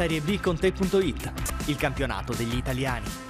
Serie B con te.it, il campionato degli italiani.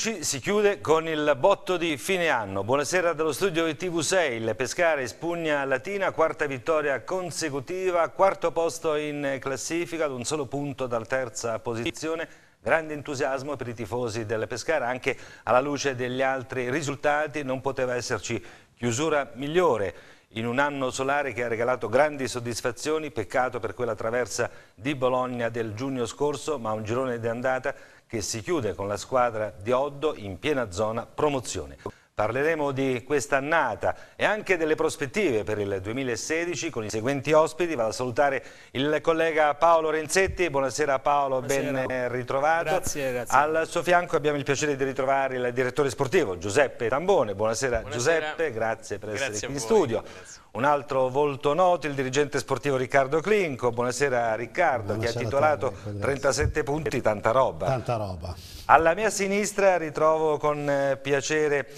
2015 si chiude con il botto di fine anno. Buonasera dallo studio di TV6. Il Pescara espugna Latina, quarta vittoria consecutiva, quarto posto in classifica ad un solo punto dalla terza posizione. Grande entusiasmo per i tifosi del Pescara, anche alla luce degli altri risultati non poteva esserci chiusura migliore in un anno solare che ha regalato grandi soddisfazioni, peccato per quella traversa di Bologna del giugno scorso, ma un girone di andata che si chiude con la squadra di Oddo in piena zona promozione. Parleremo di questa annata e anche delle prospettive per il 2016 con i seguenti ospiti. Vado a salutare il collega Paolo Renzetti. Buonasera Paolo, Buonasera. ben ritrovato. Grazie, grazie. Al suo fianco abbiamo il piacere di ritrovare il direttore sportivo Giuseppe Tambone. Buonasera, Buonasera. Giuseppe, grazie per grazie essere qui in studio. Grazie. Un altro volto noto, il dirigente sportivo Riccardo Clinco. Buonasera Riccardo, Buonasera che ha titolato 37 punti, tanta roba. Tanta roba. Alla mia sinistra ritrovo con eh, piacere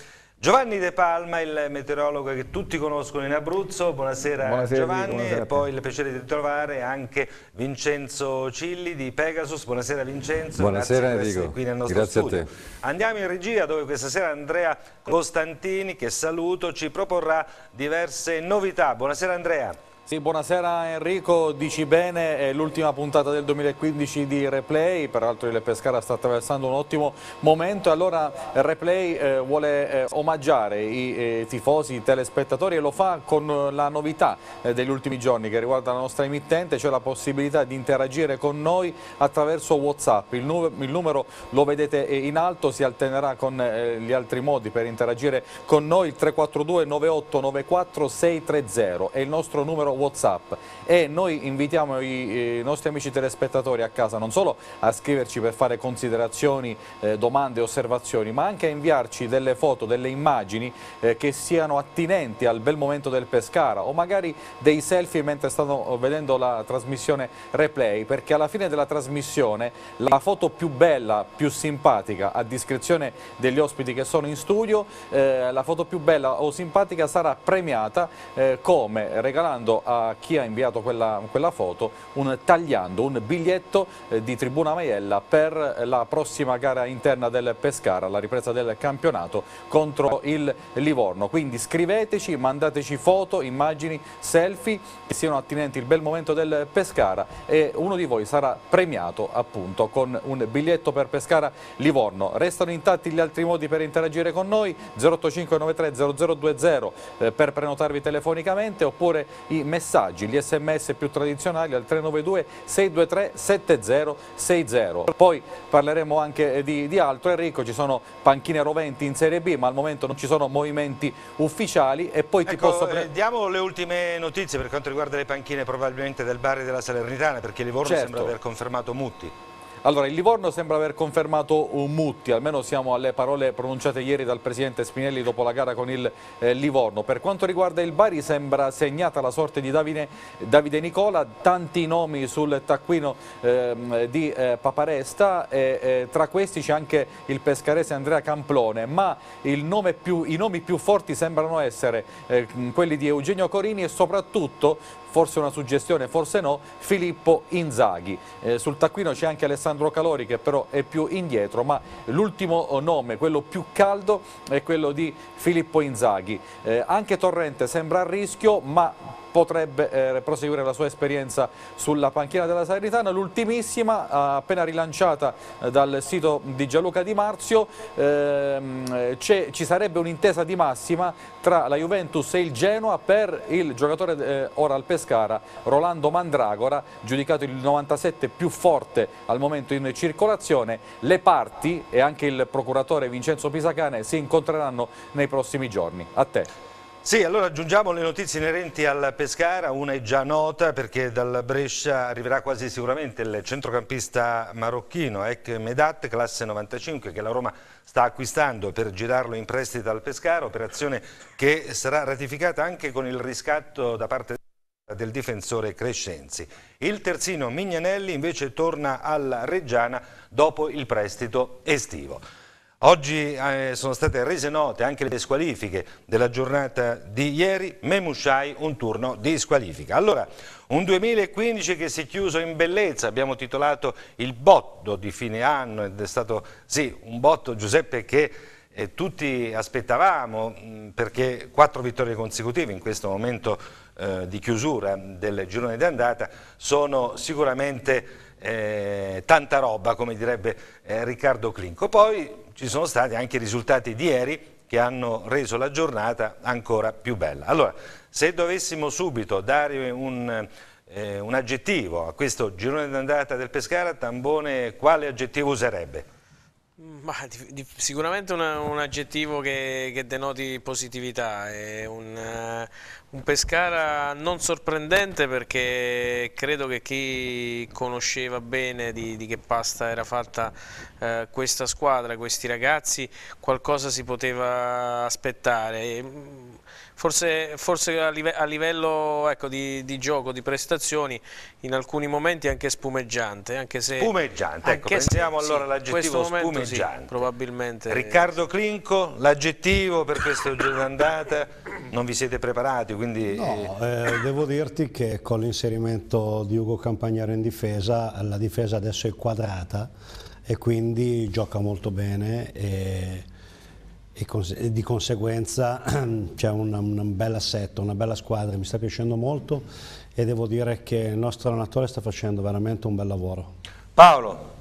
Giovanni De Palma, il meteorologo che tutti conoscono in Abruzzo, buonasera, buonasera Giovanni buonasera e poi il piacere di ritrovare anche Vincenzo Cilli di Pegasus, buonasera Vincenzo, buonasera grazie Enrico, qui nel nostro grazie studio. a te. Andiamo in regia dove questa sera Andrea Costantini, che saluto, ci proporrà diverse novità. Buonasera Andrea. Sì, buonasera Enrico, dici bene, è l'ultima puntata del 2015 di Replay, peraltro il Pescara sta attraversando un ottimo momento e allora Replay eh, vuole eh, omaggiare i eh, tifosi, i telespettatori e lo fa con la novità eh, degli ultimi giorni che riguarda la nostra emittente, cioè la possibilità di interagire con noi attraverso Whatsapp. Il, nu il numero lo vedete eh, in alto, si alternerà con eh, gli altri modi per interagire con noi, il 342 98 94 630 è il nostro numero Whatsapp e noi invitiamo i, i, nostri amici telespettatori a casa non solo a scriverci per fare considerazioni, eh, domande, osservazioni, ma anche a inviarci delle foto, delle immagini eh, che siano attinenti al bel momento del Pescara o magari dei selfie mentre stanno vedendo la trasmissione replay, perché alla fine della trasmissione la foto più bella, più simpatica, a discrezione degli ospiti che sono in studio, eh, la foto più bella o simpatica sarà premiata eh, come? Regalando a chi ha inviato quella, quella foto un tagliando, un biglietto eh, di Tribuna Maiella per la prossima gara interna del Pescara, la ripresa del campionato contro il Livorno. Quindi scriveteci, mandateci foto, immagini, selfie che siano attinenti il bel momento del Pescara e uno di voi sarà premiato appunto con un biglietto per Pescara Livorno. Restano intatti gli altri modi per interagire con noi 08593 0020 eh, per prenotarvi telefonicamente oppure i messaggi, gli sms più tradizionali al 392 623 7060. Poi parleremo anche di, di, altro, Enrico, ci sono panchine roventi in Serie B, ma al momento non ci sono movimenti ufficiali e poi ecco, ti posso... Eh, diamo le ultime notizie per quanto riguarda le panchine probabilmente del Bari della Salernitana, perché Livorno certo. sembra aver confermato Mutti. Allora, il Livorno sembra aver confermato un Mutti, almeno siamo alle parole pronunciate ieri dal presidente Spinelli dopo la gara con il eh, Livorno. Per quanto riguarda il Bari sembra segnata la sorte di Davide, Davide Nicola, tanti nomi sul taccuino eh, di eh, Paparesta e tra questi c'è anche il pescarese Andrea Camplone, ma più, i nomi più forti sembrano essere eh, quelli di Eugenio Corini e soprattutto forse una suggestione, forse no, Filippo Inzaghi. Eh, sul taccuino c'è anche Alessandro Calori che però è più indietro, ma l'ultimo nome, quello più caldo, è quello di Filippo Inzaghi. Eh, anche Torrente sembra a rischio, ma potrebbe eh, proseguire la sua esperienza sulla panchina della Salernitana. L'ultimissima, appena rilanciata eh, dal sito di Gianluca Di Marzio, ehm, ci sarebbe un'intesa di massima tra la Juventus e il Genoa per il giocatore eh, ora al Pescara, Rolando Mandragora, giudicato il 97 più forte al momento in circolazione. Le parti e anche il procuratore Vincenzo Pisacane si incontreranno nei prossimi giorni. A te. Sì, allora aggiungiamo le notizie inerenti al Pescara, una è già nota perché dal Brescia arriverà quasi sicuramente il centrocampista marocchino Ek Medat, classe 95, che la Roma sta acquistando per girarlo in prestito al Pescara, operazione che sarà ratificata anche con il riscatto da parte del difensore Crescenzi. Il terzino Mignanelli invece torna alla Reggiana dopo il prestito estivo. Oggi eh, sono state rese note anche le squalifiche della giornata di ieri, Memushai un turno di squalifica. Allora, un 2015 che si è chiuso in bellezza, abbiamo titolato il botto di fine anno ed è stato sì, un botto Giuseppe che eh, tutti aspettavamo mh, perché quattro vittorie consecutive in questo momento eh, di chiusura del girone di andata sono sicuramente eh, tanta roba, come direbbe eh, Riccardo Clinco. Poi ci sono stati anche i risultati di ieri che hanno reso la giornata ancora più bella. Allora, se dovessimo subito dare un, eh, un aggettivo a questo girone d'andata del Pescara, Tambone quale aggettivo userebbe? Ma, di, di, sicuramente una, un aggettivo che, che, denoti positività, è un, uh, un, Pescara non sorprendente perché credo che chi conosceva bene di, di che pasta era fatta uh, questa squadra, questi ragazzi, qualcosa si poteva aspettare. Forse, forse a, live, a, livello ecco, di, di, gioco, di prestazioni, in alcuni momenti anche spumeggiante. Anche se, spumeggiante, ecco, prendiamo se, allora sì, l'aggettivo spumeggiante. Sì, probabilmente. Riccardo Clinco, l'aggettivo per questo giro d'andata, non vi siete preparati? Quindi... No, eh, devo dirti che con l'inserimento di Ugo Campagnaro in difesa, la difesa adesso è quadrata e quindi gioca molto bene. E e, di conseguenza c'è un, un bel assetto, una bella squadra, mi sta piacendo molto e devo dire che il nostro allenatore sta facendo veramente un bel lavoro. Paolo,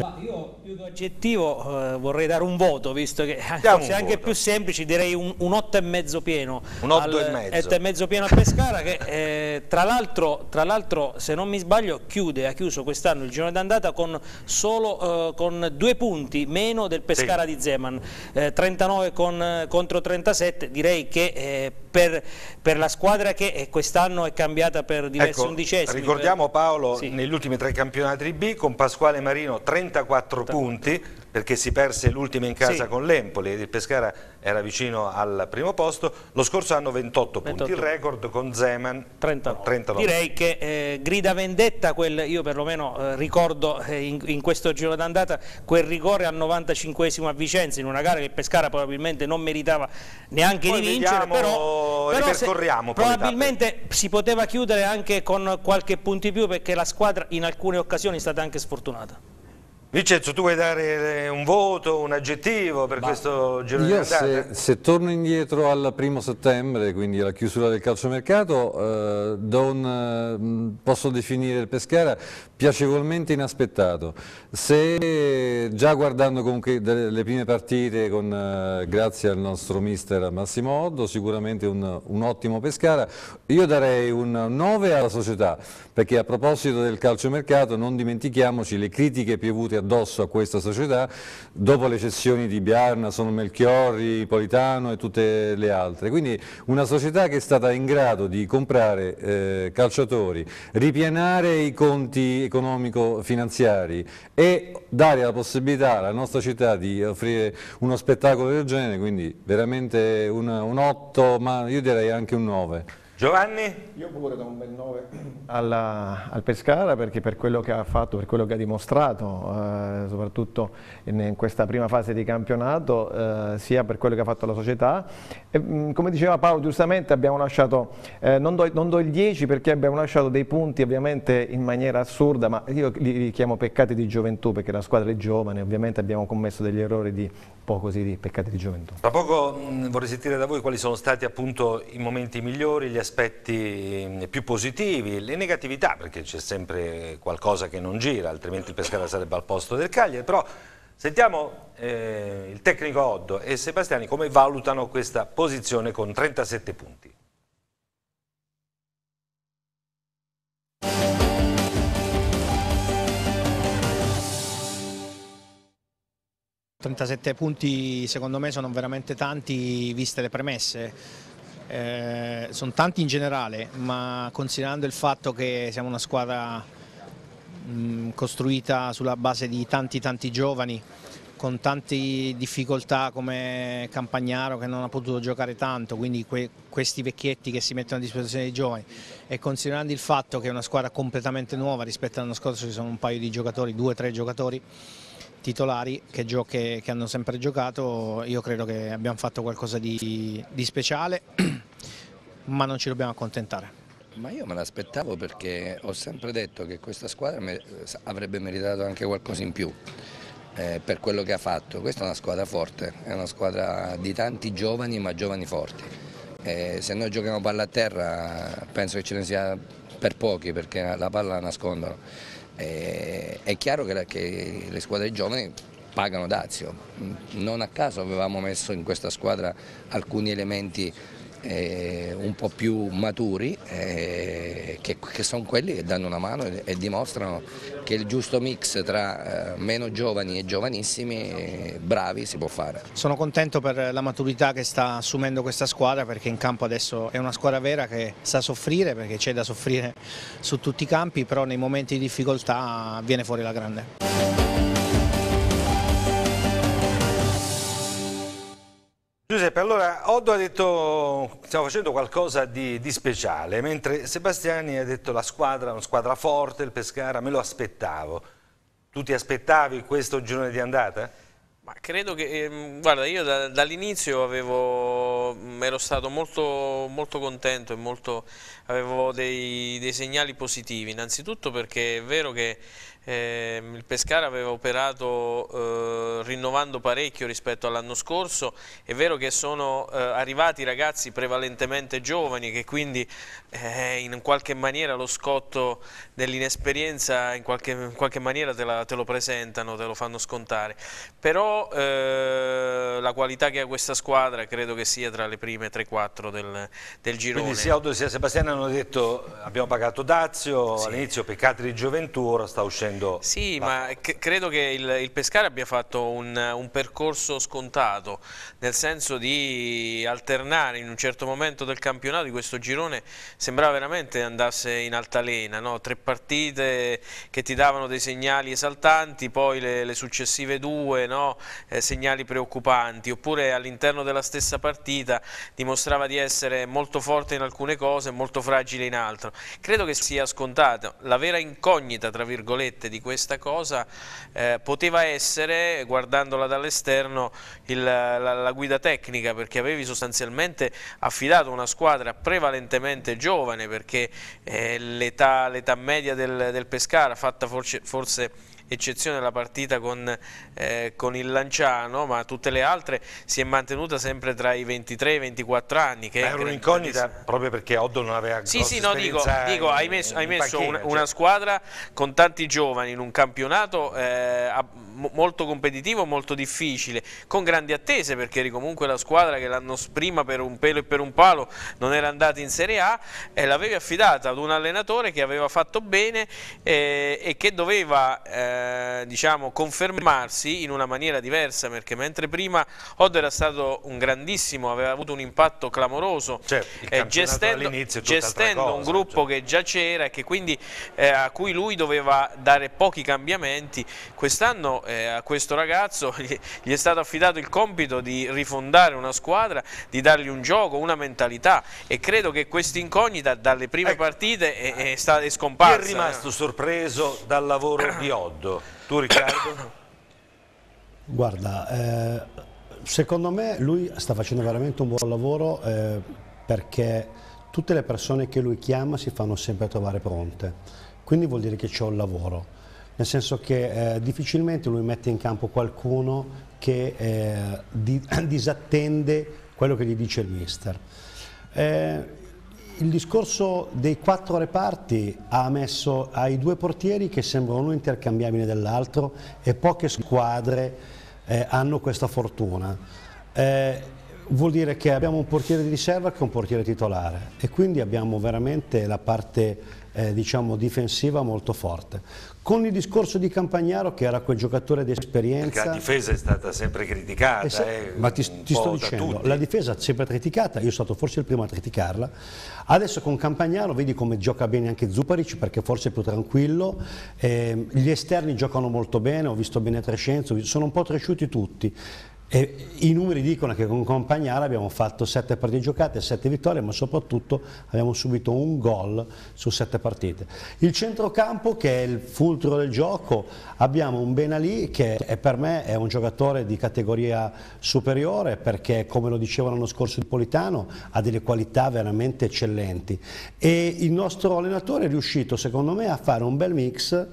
ma io più che aggettivo eh, vorrei dare un voto, visto che Diamo forse è anche voto. più semplice, direi un, un 8,5 pieno. Un 8,5 mezzo pieno a Pescara che eh, tra l'altro, se non mi sbaglio, chiude, ha chiuso quest'anno il girone d'andata con solo eh, con due punti meno del Pescara sì. di Zeman, 39 eh, con, contro 37, direi che eh, per, per, la squadra che eh, quest'anno è cambiata per diversi ecco, undicesimi. Ricordiamo Paolo, sì. negli ultimi tre campionati B con Pasquale Marino 30 34 punti perché si perse l'ultima in casa sì. con l'Empoli il Pescara era vicino al primo posto, lo scorso anno 28, 28. punti, il record con Zeman 39. 39. Direi che eh, grida vendetta, quel, io perlomeno eh, ricordo eh, in, in, questo giro d'andata quel rigore al 95 a Vicenza in una gara che Pescara probabilmente non meritava neanche poi di vincere, però, però ripercorriamo probabilmente si poteva chiudere anche con qualche punto in più perché la squadra in alcune occasioni è stata anche sfortunata. Vincenzo, tu vuoi dare un voto, un aggettivo per Ma questo giro di se, se, torno indietro al primo settembre, quindi alla chiusura del calciomercato, eh, un, eh, posso definire il Pescara piacevolmente inaspettato. Se già guardando comunque le prime partite, con, eh, grazie al nostro mister Massimo Oddo, sicuramente un, un ottimo Pescara, io darei un 9 alla società, perché a proposito del calciomercato non dimentichiamoci le critiche piovute addosso a questa società dopo le cessioni di Biarna, sono Melchiorri, Politano e tutte le altre. Quindi una società che è stata in grado di comprare eh, calciatori, ripianare i conti economico-finanziari e dare la possibilità alla nostra città di offrire uno spettacolo del genere, quindi veramente un, un 8, ma io direi anche un 9. Giovanni? Io pure do un bel 9 alla, al Pescara perché per quello che ha fatto, per quello che ha dimostrato, eh, soprattutto in, in, questa prima fase di campionato, eh, sia per quello che ha fatto la società. E, mh, mm, come diceva Paolo giustamente abbiamo lasciato, eh, non, do, non, do, il 10 perché abbiamo lasciato dei punti ovviamente in maniera assurda, ma io li, li chiamo peccati di gioventù perché la squadra è giovane, ovviamente abbiamo commesso degli errori di po' così di peccati di gioventù. Tra poco mm, vorrei sentire da voi quali sono stati appunto i momenti migliori, gli aspetti mh, più positivi, le negatività, perché c'è sempre qualcosa che non gira, altrimenti il Pescara sarebbe al posto del Cagliari, però sentiamo eh, il tecnico Oddo e Sebastiani come valutano questa posizione con 37 punti. 37 punti secondo me sono veramente tanti viste le premesse, eh, sono tanti in generale, ma considerando il fatto che siamo una squadra mh, costruita sulla base di tanti tanti giovani, con tante difficoltà come Campagnaro che non ha potuto giocare tanto, quindi que questi vecchietti che si mettono a disposizione dei giovani e considerando il fatto che è una squadra completamente nuova rispetto all'anno scorso ci sono un paio di giocatori, due o tre giocatori, titolari che, che, che, hanno sempre giocato, io credo che abbiamo fatto qualcosa di, di speciale, ma non ci dobbiamo accontentare. Ma io me l'aspettavo perché ho sempre detto che questa squadra avrebbe meritato anche qualcosa in più eh, per quello che ha fatto. Questa è una squadra forte, è una squadra di tanti giovani ma giovani forti. Eh, se noi giochiamo palla a terra penso che ce ne sia per pochi perché la palla la nascondono eh, è chiaro che, che le squadre giovani pagano dazio, non a caso avevamo messo in questa squadra alcuni elementi eh, un po' più maturi eh, che, che sono quelli che danno una mano e, e dimostrano che il giusto mix tra eh, meno giovani e giovanissimi eh, bravi si può fare. Sono contento per la maturità che sta assumendo questa squadra perché in campo adesso è una squadra vera che sa soffrire perché c'è da soffrire su tutti i campi però nei momenti di difficoltà viene fuori la grande. Allora Oddo ha detto stiamo facendo qualcosa di, di, speciale, mentre Sebastiani ha detto la squadra, una squadra forte, il Pescara, me lo aspettavo. Tu ti aspettavi questo girone di andata? Ma credo che, eh, guarda, io da, dall'inizio ero stato molto, molto contento e molto, avevo dei, dei segnali positivi, innanzitutto perché è vero che eh, il Pescara aveva operato eh, rinnovando parecchio rispetto all'anno scorso, è vero che sono eh, arrivati ragazzi prevalentemente giovani che quindi eh, in qualche maniera lo scotto dell'inesperienza in qualche, in qualche maniera te, la, te, lo presentano, te lo fanno scontare, però eh, la qualità che ha questa squadra credo che sia tra le prime 3-4 del, del girone. Quindi sia Otto sia Sebastiano hanno detto abbiamo pagato Dazio, sì. all'inizio peccati di gioventù, ora sta uscendo facendo... Sì, la... ma credo che il, il, Pescara abbia fatto un, un, percorso scontato, nel senso di alternare in un certo momento del campionato di questo girone, sembrava veramente andasse in altalena, no? tre partite che ti davano dei segnali esaltanti, poi le, le successive due, no? eh, segnali preoccupanti, oppure all'interno della stessa partita dimostrava di essere molto forte in alcune cose e molto fragile in altre. Credo che sia scontato, la vera incognita, tra virgolette, parte di questa cosa eh, poteva essere, guardandola dall'esterno, la, la, guida tecnica, perché avevi sostanzialmente affidato una squadra prevalentemente giovane, perché eh, l'età media del, del Pescara, fatta forse, forse eccezione la partita con, eh, con, il Lanciano, ma tutte le altre si è mantenuta sempre tra i 23 e i 24 anni. Che era un'incognita proprio perché Oddo non aveva Sì, sì, no, dico, dico hai messo, hai messo una, una, cioè. squadra con tanti giovani in un campionato eh, molto competitivo, molto difficile, con grandi attese perché eri comunque la squadra che l'anno prima per un pelo e per un palo non era andata in Serie A e l'avevi affidata ad un allenatore che aveva fatto bene eh, e che doveva eh, diciamo, confermarsi in una maniera diversa perché mentre prima Odd era stato un grandissimo, aveva avuto un impatto clamoroso cioè, eh, gestendo, gestendo cosa, un gruppo cioè. che già c'era e che quindi eh, a cui lui doveva dare pochi cambiamenti, quest'anno eh, a questo ragazzo gli, gli, è stato affidato il compito di rifondare una squadra, di dargli un gioco, una mentalità e credo che questa incognita dalle prime ecco. partite è, è, è scomparsa. È rimasto sorpreso dal lavoro di Oddo? Tu Riccardo? Guarda, eh, secondo me lui sta facendo veramente un buon lavoro eh, perché tutte le persone che lui chiama si fanno sempre trovare pronte, quindi vuol dire che c'è un lavoro nel senso che eh, difficilmente lui mette in campo qualcuno che eh, di, disattende quello che gli dice il mister. Il discorso dei quattro reparti ha messo ai due portieri che sembrano uno intercambiabili dell'altro e poche squadre eh, hanno questa fortuna. Eh, vuol dire che abbiamo un portiere di riserva che è un portiere titolare e quindi abbiamo veramente la parte eh, diciamo, difensiva molto forte. Con il discorso di Campagnaro che era quel giocatore di esperienza... Perché la difesa è stata sempre criticata. Esa- eh, ma ti, ti sto dicendo, la difesa sempre criticata, io sono stato forse il primo a criticarla, adesso con Campagnaro vedi come gioca bene anche Zuparic perché forse è più tranquillo, ehm, gli esterni giocano molto bene, ho visto bene Trescenzo, sono un po' cresciuti tutti. E I numeri dicono che con Campagnaro abbiamo fatto sette partite giocate, sette vittorie, ma soprattutto abbiamo subito un gol su sette partite. Il centrocampo, che è il fulcro del gioco, abbiamo un Benali che per me è un giocatore di categoria superiore perché, come lo diceva l'anno scorso il Politano, ha delle qualità veramente eccellenti. E il nostro allenatore è riuscito, secondo me, a fare un bel mix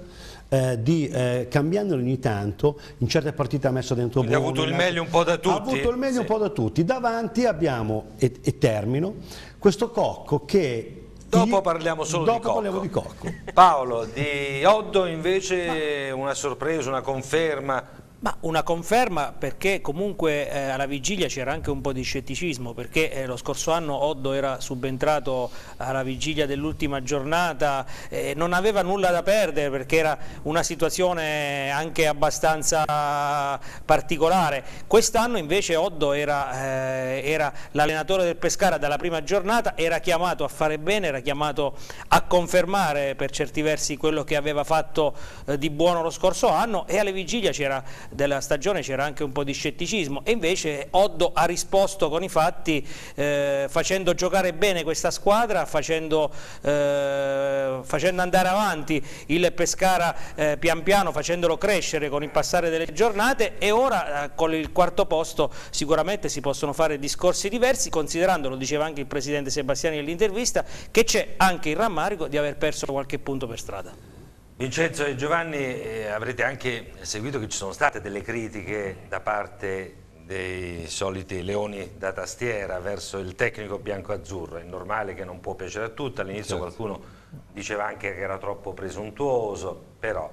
eh, di eh, cambiandolo ogni tanto, in certe partite ha messo dentro Quindi ha avuto il meglio un po' da tutti? Ha avuto il meglio Sì. un po' da tutti. Davanti abbiamo, e, e termino, questo Cocco che... Dopo parliamo solo dopo di Cocco. di Cocco. Paolo, di Oddo invece una sorpresa, una conferma. Ma una conferma perché comunque eh, alla vigilia c'era anche un po' di scetticismo perché eh, lo scorso anno Oddo era subentrato alla vigilia dell'ultima giornata e non aveva nulla da perdere perché era una situazione anche abbastanza particolare. Quest'anno invece Oddo era, eh, era l'allenatore del Pescara dalla prima giornata, era chiamato a fare bene, era chiamato a confermare per certi versi quello che aveva fatto eh, di buono lo scorso anno e alle vigilia c'era della stagione c'era anche un po' di scetticismo e invece Oddo ha risposto con i fatti eh, facendo giocare bene questa squadra, facendo, eh, facendo andare avanti il Pescara eh, pian piano, facendolo crescere con il passare delle giornate e ora eh, con il quarto posto sicuramente si possono fare discorsi diversi considerando, lo diceva anche il Presidente Sebastiani nell'intervista, che c'è anche il rammarico di aver perso qualche punto per strada. Vincenzo e Giovanni, eh, avrete anche seguito che ci sono state delle critiche da parte dei soliti leoni da tastiera verso il tecnico bianco-azzurro. È normale che non può piacere a tutti, all'inizio Certo. qualcuno diceva anche che era troppo presuntuoso, però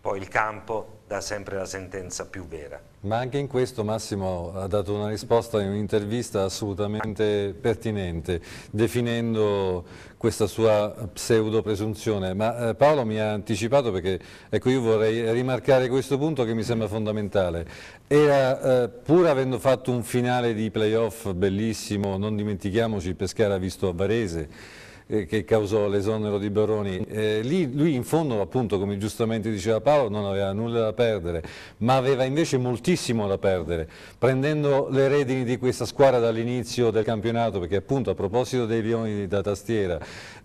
poi il campo dà sempre la sentenza più vera. Ma anche in questo Massimo ha dato una risposta in un'intervista assolutamente pertinente, definendo questa sua pseudo presunzione. Ma eh, Paolo mi ha anticipato perché ecco, io vorrei rimarcare questo punto che mi sembra fondamentale. Era, eh, pur avendo fatto un finale di playoff bellissimo, non dimentichiamoci Pescara ha visto a Varese, eh, che causò l'esonero di Baroni. Eh, lì lui in fondo, appunto, come giustamente diceva Paolo, non aveva nulla da perdere, ma aveva invece moltissimo da perdere, prendendo le redini di questa squadra dall'inizio del campionato, perché appunto a proposito dei leoni da tastiera,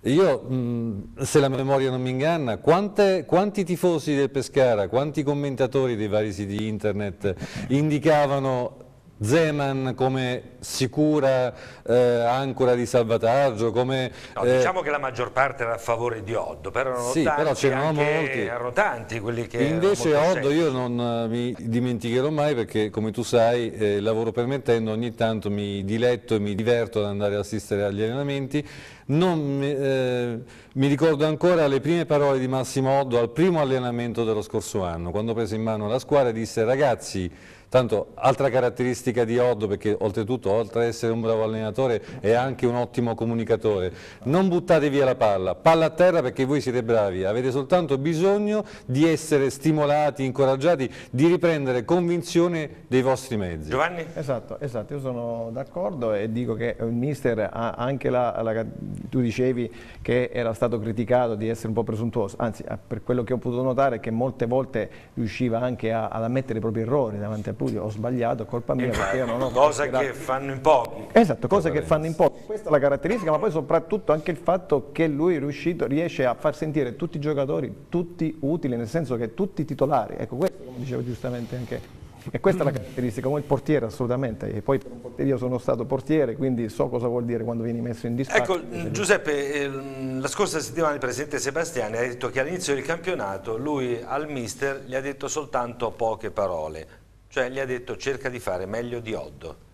io, mh, se la memoria non mi inganna, quante- quanti tifosi del Pescara, quanti commentatori dei vari siti internet indicavano Zeman come sicura eh, ancora di salvataggio, come... No, eh, diciamo che la maggior parte era a favore di Oddo, però erano Sì, tanti, però c'erano anche- molti. erano tanti quelli che Invece Oddo io non eh, mi dimenticherò mai perché come tu sai, eh, lavoro permettendo, ogni tanto mi diletto e mi diverto ad andare ad assistere agli allenamenti. Non eh, mi ricordo ancora le prime parole di Massimo Oddo al primo allenamento dello scorso anno, quando prese in mano la squadra e disse ragazzi, tanto altra caratteristica di Oddo perché oltretutto oltre ad essere un bravo allenatore è anche un ottimo comunicatore, non buttate via la palla, palla a terra perché voi siete bravi, avete soltanto bisogno di essere stimolati, incoraggiati, di riprendere convinzione dei vostri mezzi. Giovanni? Esatto, esatto, io sono d'accordo e dico che il mister ha anche la, la- tu dicevi che era stato criticato di essere un po' presuntuoso, anzi per quello che ho potuto notare è che molte volte riusciva anche a- ad ammettere i propri errori davanti al pubblico, ho sbagliato, è colpa mia perché io non ho Cosa che fanno in pochi. Esatto, cose che fanno in pochi. Questa è la caratteristica, ma poi soprattutto anche il fatto che lui è riuscito, riesce a far sentire tutti i giocatori tutti utili, nel senso che tutti titolari. Ecco, questo come diceva giustamente anche. E questa è la caratteristica, come il portiere assolutamente. E poi io sono stato portiere, quindi so cosa vuol dire quando vieni messo in disparte. Ecco, Giuseppe, eh, la scorsa settimana il Presidente Sebastiani ha detto che all'inizio del campionato lui al mister gli ha detto soltanto poche parole, cioè gli ha detto cerca di fare meglio di Oddo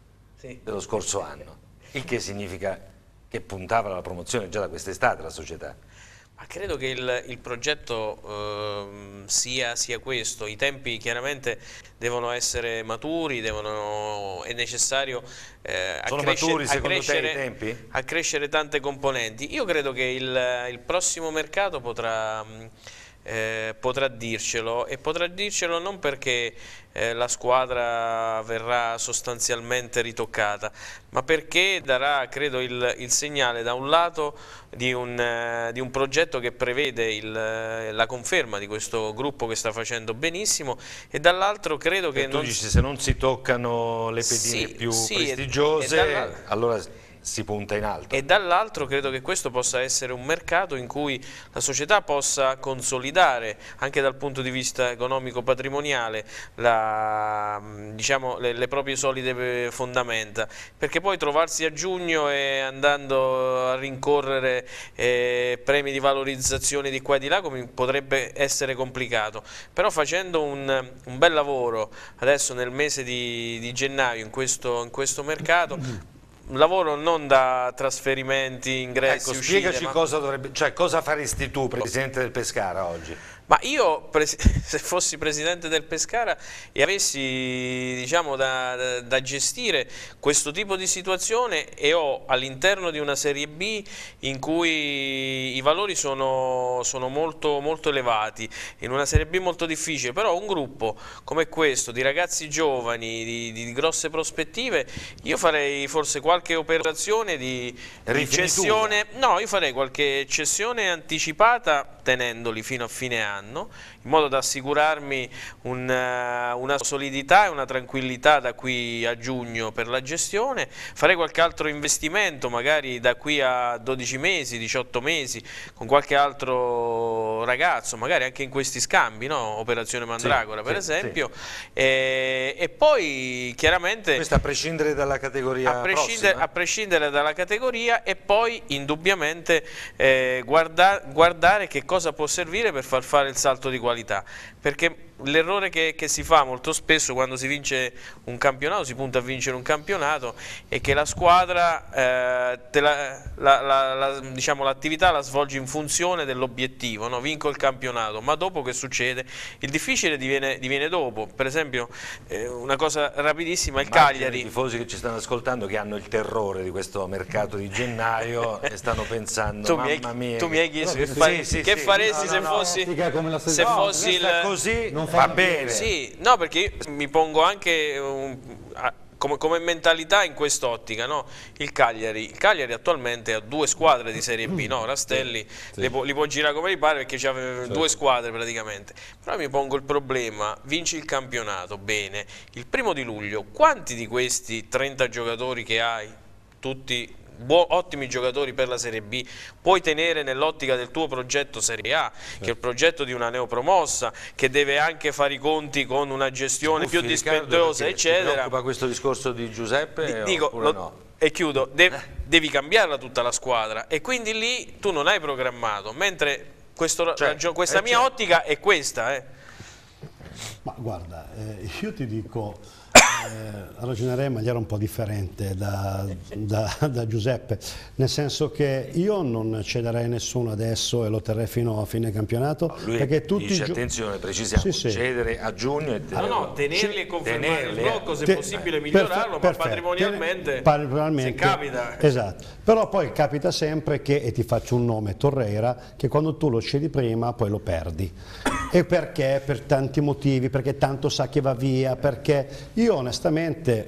dello scorso anno, il che significa che puntava alla promozione già da quest'estate la società. Ma credo che il, il progetto eh, sia, sia, questo, i tempi chiaramente devono essere maturi, devono, è necessario eh, accrescere, accrescere, accrescere, tante componenti. Io credo che il, il prossimo mercato potrà eh, potrà dircelo e potrà dircelo non perché eh, la squadra verrà sostanzialmente ritoccata ma perché darà credo il, il segnale da un lato di un, eh, di un progetto che prevede il, eh, la conferma di questo gruppo che sta facendo benissimo e dall'altro credo che... E tu non... dici se non si toccano le pedine sì, più sì, prestigiose allora si punta in alto. E dall'altro credo che questo possa essere un mercato in cui la società possa consolidare anche dal punto di vista economico-patrimoniale diciamo, le, le, proprie solide fondamenta, perché poi trovarsi a giugno e andando a rincorrere eh, premi di valorizzazione di qua e di là potrebbe essere complicato, però facendo un, un bel lavoro adesso nel mese di, di gennaio in questo, in questo mercato un lavoro non da trasferimenti, ingressi, ecco, uscite, spiegaci ma... cosa, dovrebbe, cioè, cosa faresti tu, Presidente del Pescara, oggi? Ma io, se fossi presidente del Pescara e avessi diciamo, da, da, gestire questo tipo di situazione e ho all'interno di una Serie B in cui i valori sono, sono molto, molto, elevati, in una Serie B molto difficile, però un gruppo come questo di ragazzi giovani, di, di grosse prospettive, io farei forse qualche operazione di, di cessione, no, io farei qualche cessione anticipata tenendoli fino a fine anno, in modo da assicurarmi un, eh, una solidità e una tranquillità da qui a giugno per la gestione, farei qualche altro investimento magari da qui a 12 mesi, 18 mesi, con qualche altro ragazzo, magari anche in questi scambi, no? Operazione Mandragora sì, per sì, esempio, sì. E, e, poi chiaramente... Questo a prescindere dalla categoria a prescindere, a prescindere dalla categoria e poi indubbiamente eh, guarda, guardare che cosa può servire per far fare il salto di qualità, perché l'errore che, che, si fa molto spesso quando si vince un campionato, si punta a vincere un campionato, è che la squadra, eh, l'attività la, la, la, diciamo, la svolge in funzione dell'obiettivo, no? vinco il campionato, ma dopo che succede? Il difficile diviene, diviene dopo, per esempio eh, una cosa rapidissima, il Immagino Cagliari... I tifosi che ci stanno ascoltando che hanno il terrore di questo mercato di gennaio e stanno pensando, tu mamma mi mia... Tu mi hai chiesto che, fa, sì, sì, che sì, faresti no, se, no, fossi, no, se fossi il... così va bene. Sì, no, perché mi pongo anche un, come, come, mentalità in quest'ottica, no? il, Cagliari, il Cagliari attualmente ha due squadre di Serie B, no? Rastelli sì, sì. Può, li può girare come gli pare perché c'ha certo. due squadre praticamente, però mi pongo il problema, vinci il campionato, bene, il primo di luglio, quanti di questi 30 giocatori che hai, tutti ottimi giocatori per la Serie B, puoi tenere nell'ottica del tuo progetto Serie A, certo. che è il progetto di una neopromossa, che deve anche fare i conti con una gestione Uffi, più dispendiosa, eccetera. Ti preoccupa questo discorso di Giuseppe? Dico, lo, no? E chiudo, de eh. devi cambiarla tutta la squadra e quindi lì tu non hai programmato, mentre questo, cioè, questa eh, mia cioè. ottica è questa. Eh. Ma guarda, eh, io ti dico eh, ragionerei in maniera un po' differente da, da, da, Giuseppe, nel senso che io non cederei nessuno adesso e lo terrei fino a fine campionato. No, lui perché tutti dice, attenzione, precisiamo, sì, sì. cedere a giugno e No, no, tenerli e confermare tenerli, il blocco, se te, possibile migliorarlo, perfetto, ma patrimonialmente, patrimonialmente, se capita. Esatto, però poi capita sempre che, e ti faccio un nome, Torreira, che quando tu lo cedi prima poi lo perdi. E perché? Per tanti motivi, perché tanto sa che va via, perché io onestamente,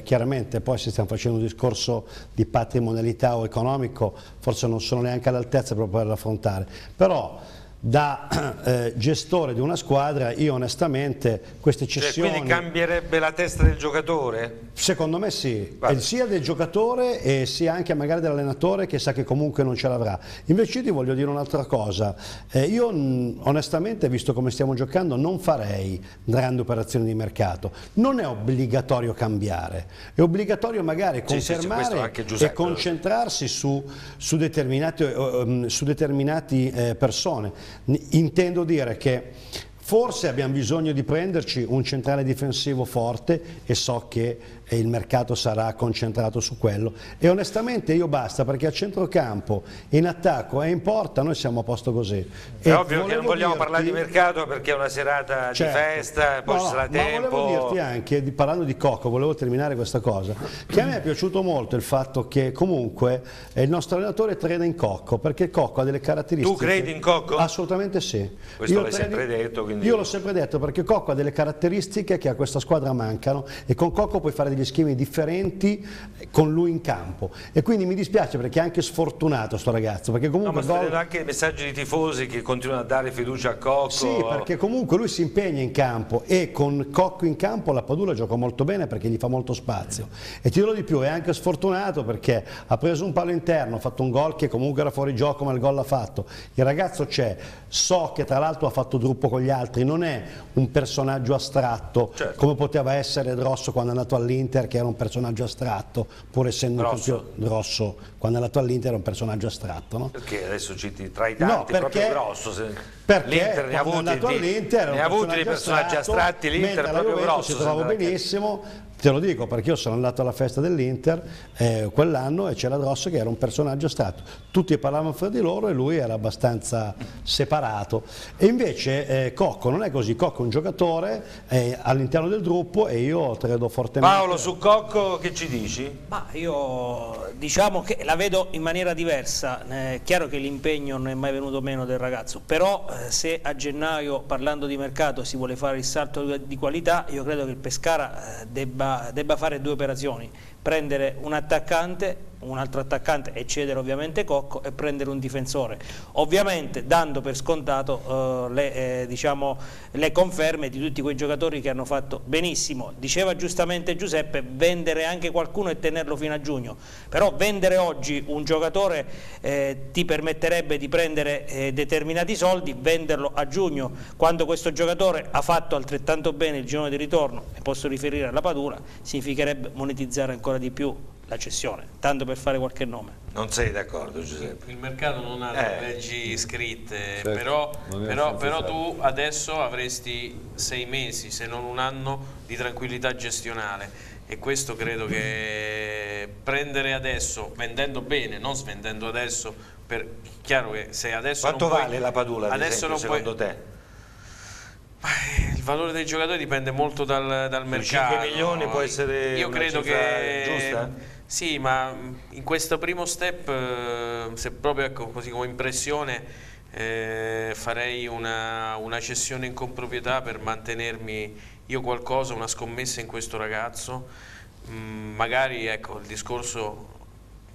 chiaramente poi se stiamo facendo un discorso di patrimonialità o economico, forse non sono neanche all'altezza per affrontare, però da eh, gestore di una squadra io onestamente queste cessioni... Cioè, quindi cambierebbe la testa del giocatore? Secondo me sì, sia del giocatore e sia anche magari dell'allenatore che sa che comunque non ce l'avrà. Invece io ti voglio dire un'altra cosa, eh, io mh, onestamente visto come stiamo giocando non farei grandi operazioni di mercato, non è obbligatorio cambiare, è obbligatorio magari confermare sì, sì, e concentrarsi su, su determinate, su determinati eh, persone. Intendo dire che forse abbiamo bisogno di prenderci un centrale difensivo forte e so che e il mercato sarà concentrato su quello e onestamente io basta perché a centrocampo, in attacco e in porta noi siamo a posto così. È E ovvio che non vogliamo dirti- parlare di mercato perché è una serata Certo. di festa, poi No, ci sarà ma tempo. volevo dirti anche, di- parlando di Cocco, volevo terminare questa cosa, che a me è piaciuto molto il fatto che comunque eh, il nostro allenatore crede in Cocco, perché Cocco ha delle caratteristiche... Tu credi in Cocco? Assolutamente sì. Questo Io l'hai sempre detto, quindi- Io l'ho sempre detto perché Cocco ha delle caratteristiche che a questa squadra mancano e con Cocco puoi fare degli schemi differenti con lui in campo e quindi mi dispiace perché è anche sfortunato sto ragazzo, perché No, comunque ma sto gol- anche i messaggi di tifosi che continuano a dare fiducia a Cocco. sì, perché comunque lui si impegna in campo e con Cocco in campo la Padula gioca molto bene perché gli fa molto spazio. E ti dirò di più, è anche sfortunato perché ha preso un palo interno, ha fatto un gol che comunque era fuori gioco ma il gol l'ha fatto. Il ragazzo c'è, so che tra l'altro ha fatto gruppo con gli altri, non è un personaggio astratto Certo. come poteva essere Drosso quando è andato all'Inter che era un personaggio astratto, pur essendo campione Drosso quando è andato all'Inter era un personaggio astratto. No? Perché adesso citi tra i tanti No, perché- proprio grosso. se- Perché ne ha avuti, andato di, ne ha avuti dei personaggi astratti, l'Inter proprio grosso. si trovava benissimo, te lo dico perché io sono andato alla festa dell'Inter eh, quell'anno e c'era Drosso che era un personaggio astratto, tutti parlavano fra di loro e lui era abbastanza separato. E invece eh, Cocco non è così, Cocco è un giocatore è all'interno del gruppo e io credo fortemente... Paolo, su Cocco che ci dici? Ma io diciamo che la vedo in maniera diversa, Eh, è chiaro che l'impegno non è mai venuto meno del ragazzo, però eh, se a gennaio parlando di mercato si vuole fare il salto di qualità, io credo che il Pescara eh, debba, fare due operazioni, prendere un attaccante, un altro attaccante e cedere ovviamente Cocco e prendere un difensore, ovviamente dando per scontato eh, le, eh, diciamo, le conferme di tutti quei giocatori che hanno fatto benissimo. Diceva giustamente Giuseppe, vendere anche qualcuno e tenerlo fino a giugno, però vendere oggi un giocatore eh, ti permetterebbe di prendere eh, determinati soldi, venderlo a giugno, quando questo giocatore ha fatto altrettanto bene il girone di ritorno, e posso riferire alla Padula, significherebbe monetizzare ancora di più la cessione, tanto per fare qualche nome. Non sei d'accordo Giuseppe? Il mercato non ha Eh. le leggi scritte, Certo, però, però- però certo. tu adesso avresti sei mesi, se non un anno, di tranquillità gestionale e questo credo che prendere adesso, vendendo bene, non svendendo adesso, per, chiaro che se adesso Quanto non puoi- vale la Padula ad adesso esempio, non puoi- secondo te? Il valore dei giocatori dipende molto dal, dal mercato. 5 milioni può essere Io una credo che giusta? Sì, ma in questo primo step, eh, se proprio ecco, così come impressione, eh, farei una, una cessione in comproprietà per mantenermi io qualcosa, una scommessa in questo ragazzo. Mm, magari ecco, il discorso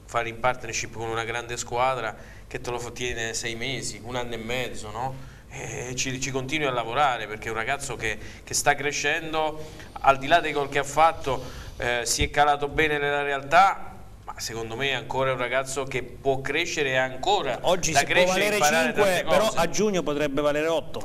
fare in partnership con una grande squadra che te lo tiene sei mesi, un anno e mezzo, no? E ci, ci continui a lavorare perché è un ragazzo che, che sta crescendo, al di là dei gol che ha fatto, eh, si è calato bene nella realtà, ma secondo me è ancora un ragazzo che può crescere ancora Oggi da si può valere imparare 5, tante però a giugno potrebbe valere 8.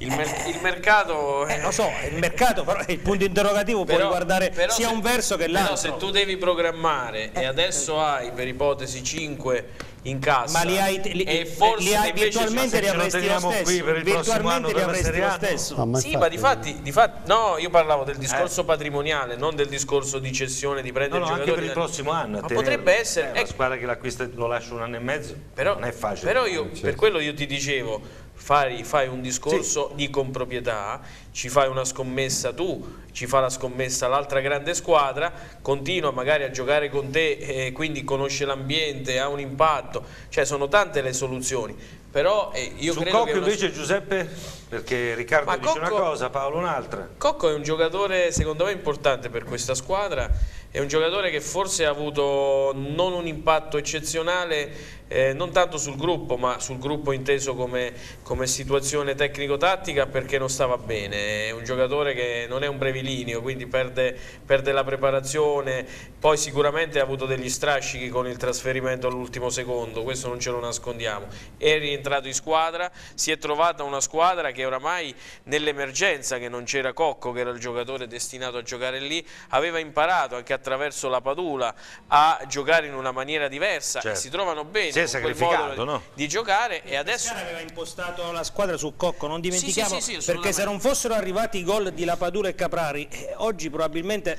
Il, mer- il mercato... Eh, lo so, il mercato, però il punto interrogativo può Però- riguardare però sia se- un verso che però l'altro. se tu devi programmare e adesso hai per ipotesi 5 in cassa Ma li hai, li, e forse li hai invece virtualmente li ce lo avresti lo teniamo qui stesso. per il prossimo anno Virtualmente li per la avresti Serie lo stesso. No, ma sì, ma di fatti, di fatti- no, io parlavo del discorso Eh. patrimoniale, non del discorso di cessione, di No, prendere no, anche giocatori. per il prossimo anno. Ma potrebbe essere, Eh, una ecco. squadra che l'acquista lo lascia un anno e mezzo, Però, non è facile. però io, per quello io ti dicevo, fai, fai un discorso di comproprietà, ci fai una scommessa tu, ci fa la scommessa l'altra grande squadra, continua magari a giocare con te e quindi conosce l'ambiente, ha un impatto, cioè sono tante le soluzioni. Però eh, io Su credo Cocco una- invece Giuseppe, perché Riccardo Ma dice una Cocco- cosa, Paolo un'altra. Cocco è un giocatore secondo me importante per questa squadra, è un giocatore che forse ha avuto non un impatto eccezionale eh, non tanto sul gruppo ma sul gruppo inteso come, come situazione tecnico-tattica perché non stava bene, è un giocatore che non è un brevilineo quindi perde, perde la preparazione, poi sicuramente ha avuto degli strascichi con il trasferimento all'ultimo secondo, questo non ce lo nascondiamo, è rientrato in squadra, si è trovata una squadra che oramai nell'emergenza che non c'era Cocco che era il giocatore destinato a giocare lì, aveva imparato anche attraverso la Padula a giocare in una maniera diversa Certo. e si trovano bene. Si è quel sacrificato, no? di giocare e adesso Pescara aveva impostato la squadra su Cocco, non dimentichiamo, sì, sì, perché assolutamente. se non fossero arrivati i gol di Lapadura e Caprari, eh, oggi probabilmente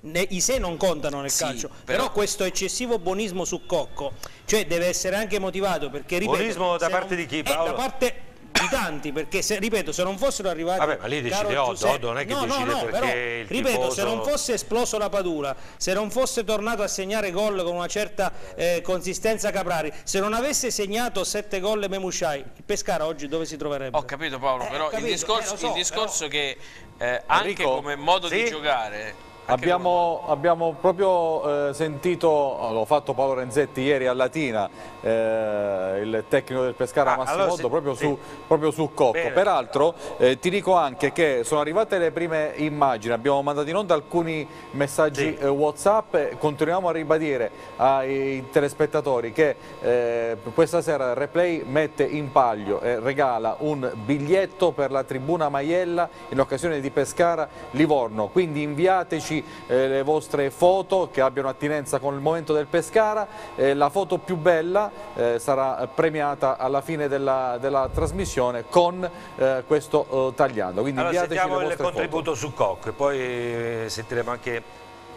ne- i sé non contano nel Sì, calcio, però- però... questo eccessivo buonismo su Cocco, cioè deve essere anche motivato perché ripeto, Buonismo da se parte non- di chi, eh, Paolo? da parte di tanti, perché se, ripeto, se non fossero arrivati Vabbè, ma lì decide caro Oddo, Oddo non è che no, decide no, no, perché però, il ripeto, tifoso- se non fosse esploso la Padula, se non fosse tornato a segnare gol con una certa eh, consistenza Caprari, se non avesse segnato sette gol Memusciai, il Pescara oggi dove si troverebbe? Ho capito Paolo, Eh, però capito, il discorso, eh, so, il discorso che eh, anche Enrico, come modo sì? di giocare Abbiamo, abbiamo proprio eh, sentito, l'ho fatto Paolo Renzetti ieri a Latina, eh, il tecnico del Pescara Ah, Massimo allora sì, proprio, su, proprio su Cocco. Bene. Peraltro eh, ti dico anche che sono arrivate le prime immagini, abbiamo mandato in onda alcuni messaggi Sì. eh, Whatsapp, e continuiamo a ribadire ai telespettatori che eh, questa sera il replay mette in palio e regala un biglietto per la tribuna Maiella in occasione di Pescara Livorno, quindi inviateci eh, le vostre foto che abbiano attinenza con il momento del Pescara, Eh, la foto più bella eh, sarà premiata alla fine della, della trasmissione con eh, questo eh, tagliando, quindi Allora sentiamo le il vostre foto. contributo su Cocco e poi eh, sentiremo anche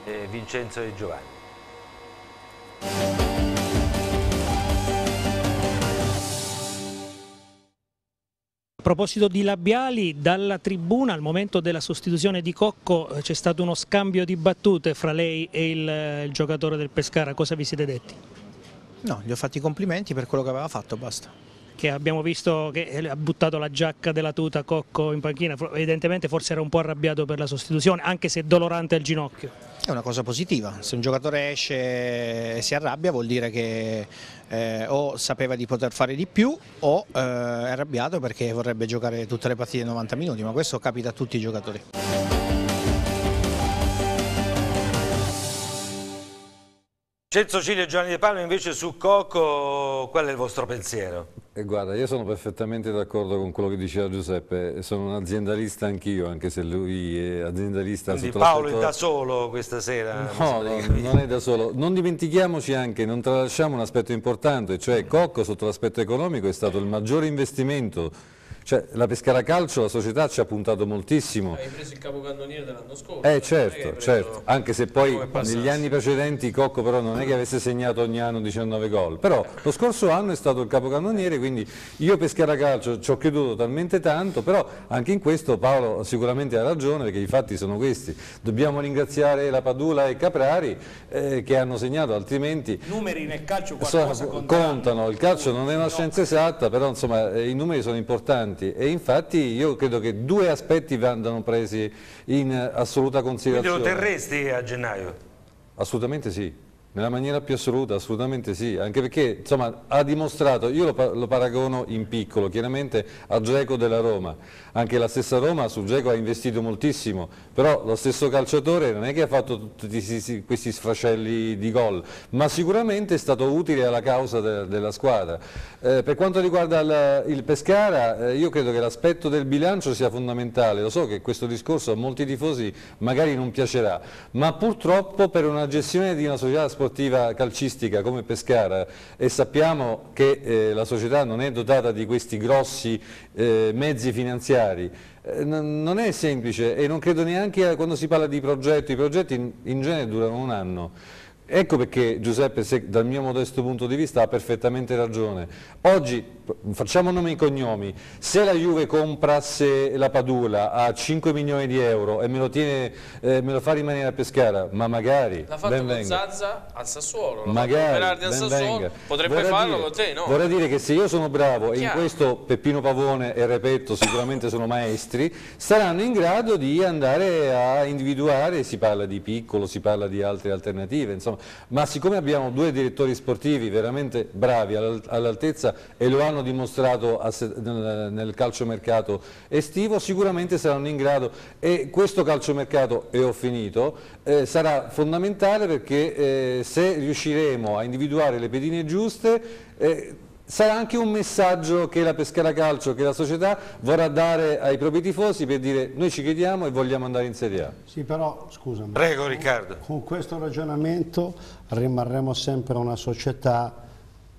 eh, Vincenzo e Giovanni. A proposito di labiali, dalla tribuna al momento della sostituzione di Cocco eh, c'è stato uno scambio di battute fra lei e il, il giocatore del Pescara, cosa vi siete detti? No, gli ho fatti i complimenti per quello che aveva fatto, basta. Che abbiamo visto che ha buttato la giacca della tuta Cocco in panchina, evidentemente forse era un po' arrabbiato per la sostituzione, anche se dolorante al ginocchio. È una cosa positiva, se un giocatore esce e si arrabbia vuol dire che eh, o sapeva di poter fare di più o eh, è arrabbiato perché vorrebbe giocare tutte le partite 90 minuti, ma questo capita a tutti i giocatori. Vincenzo Cilio e Giovanni De Palma invece su Cocco, qual è il vostro pensiero? E guarda, io sono perfettamente d'accordo con quello che diceva Giuseppe, sono un aziendalista anch'io, anche se lui è aziendalista Quindi Paolo è da solo questa sera? No, no, non è da solo. Non dimentichiamoci anche, non tralasciamo un aspetto importante, cioè Cocco sotto l'aspetto economico è stato il maggiore investimento. Cioè, la Pescara Calcio, la società ci ha puntato moltissimo. Hai preso il capocannoniere dell'anno scorso. Eh certo, preso- certo, anche se poi negli anni precedenti Cocco però non è che avesse segnato ogni anno 19 gol, però lo scorso anno è stato il capocannoniere, quindi io Pescara Calcio ci ho creduto talmente tanto, però anche in questo Paolo sicuramente ha ragione perché i fatti sono questi. Dobbiamo ringraziare la Padula e Caprari eh, che hanno segnato, altrimenti Numeri nel calcio qualcosa conteranno. contano, il calcio non è una scienza esatta, però insomma eh, i numeri sono importanti e infatti io credo che due aspetti vadano presi in assoluta Quindi considerazione. lo terresti a gennaio? Assolutamente sì, nella maniera più assoluta, assolutamente sì, anche perché insomma, ha dimostrato, io lo, lo paragono in piccolo, chiaramente a Geco della Roma, anche la stessa Roma su Geco ha investito moltissimo, però lo stesso calciatore non è che ha fatto tutti questi- questi sfracelli di gol, ma sicuramente è stato utile alla causa de- della squadra. Eh, per quanto riguarda il, il Pescara, eh, io credo che l'aspetto del bilancio sia fondamentale, lo so che questo discorso a molti tifosi magari non piacerà, ma purtroppo per una gestione di una società sportiva calcistica come Pescara e sappiamo che eh, la società non è dotata di questi grossi eh, mezzi finanziari, eh, non è semplice e non credo neanche quando si parla di progetti, i progetti in, in genere durano un anno. Ecco perché Giuseppe, se- dal mio modesto punto di vista, ha perfettamente ragione. Oggi, facciamo nomi e cognomi, se la Juve comprasse la Padula a 5 milioni di euro e me lo, tiene, eh, me lo fa rimanere a Pescara, ma magari, L'ha fatto con. Zazza al Sassuolo, Magari, al Sassuolo, potrebbe Vorrei farlo dire- con te, no? Vorrei dire che se io sono bravo e in questo Peppino Pavone e Repetto sicuramente sono maestri, saranno in grado di andare a individuare, si parla di piccolo, si parla di altre alternative, insomma, ma siccome abbiamo due direttori sportivi veramente bravi all- all'altezza e lo hanno dimostrato nel calciomercato estivo, sicuramente saranno in grado e questo calciomercato, e ho finito, eh, sarà fondamentale perché eh, se riusciremo a individuare le pedine giuste eh, sarà anche un messaggio che la Pescara Calcio, che la società vorrà dare ai propri tifosi per dire noi ci crediamo e vogliamo andare in Serie A. Sì, però scusami. Prego Riccardo. Con questo ragionamento rimarremo sempre una società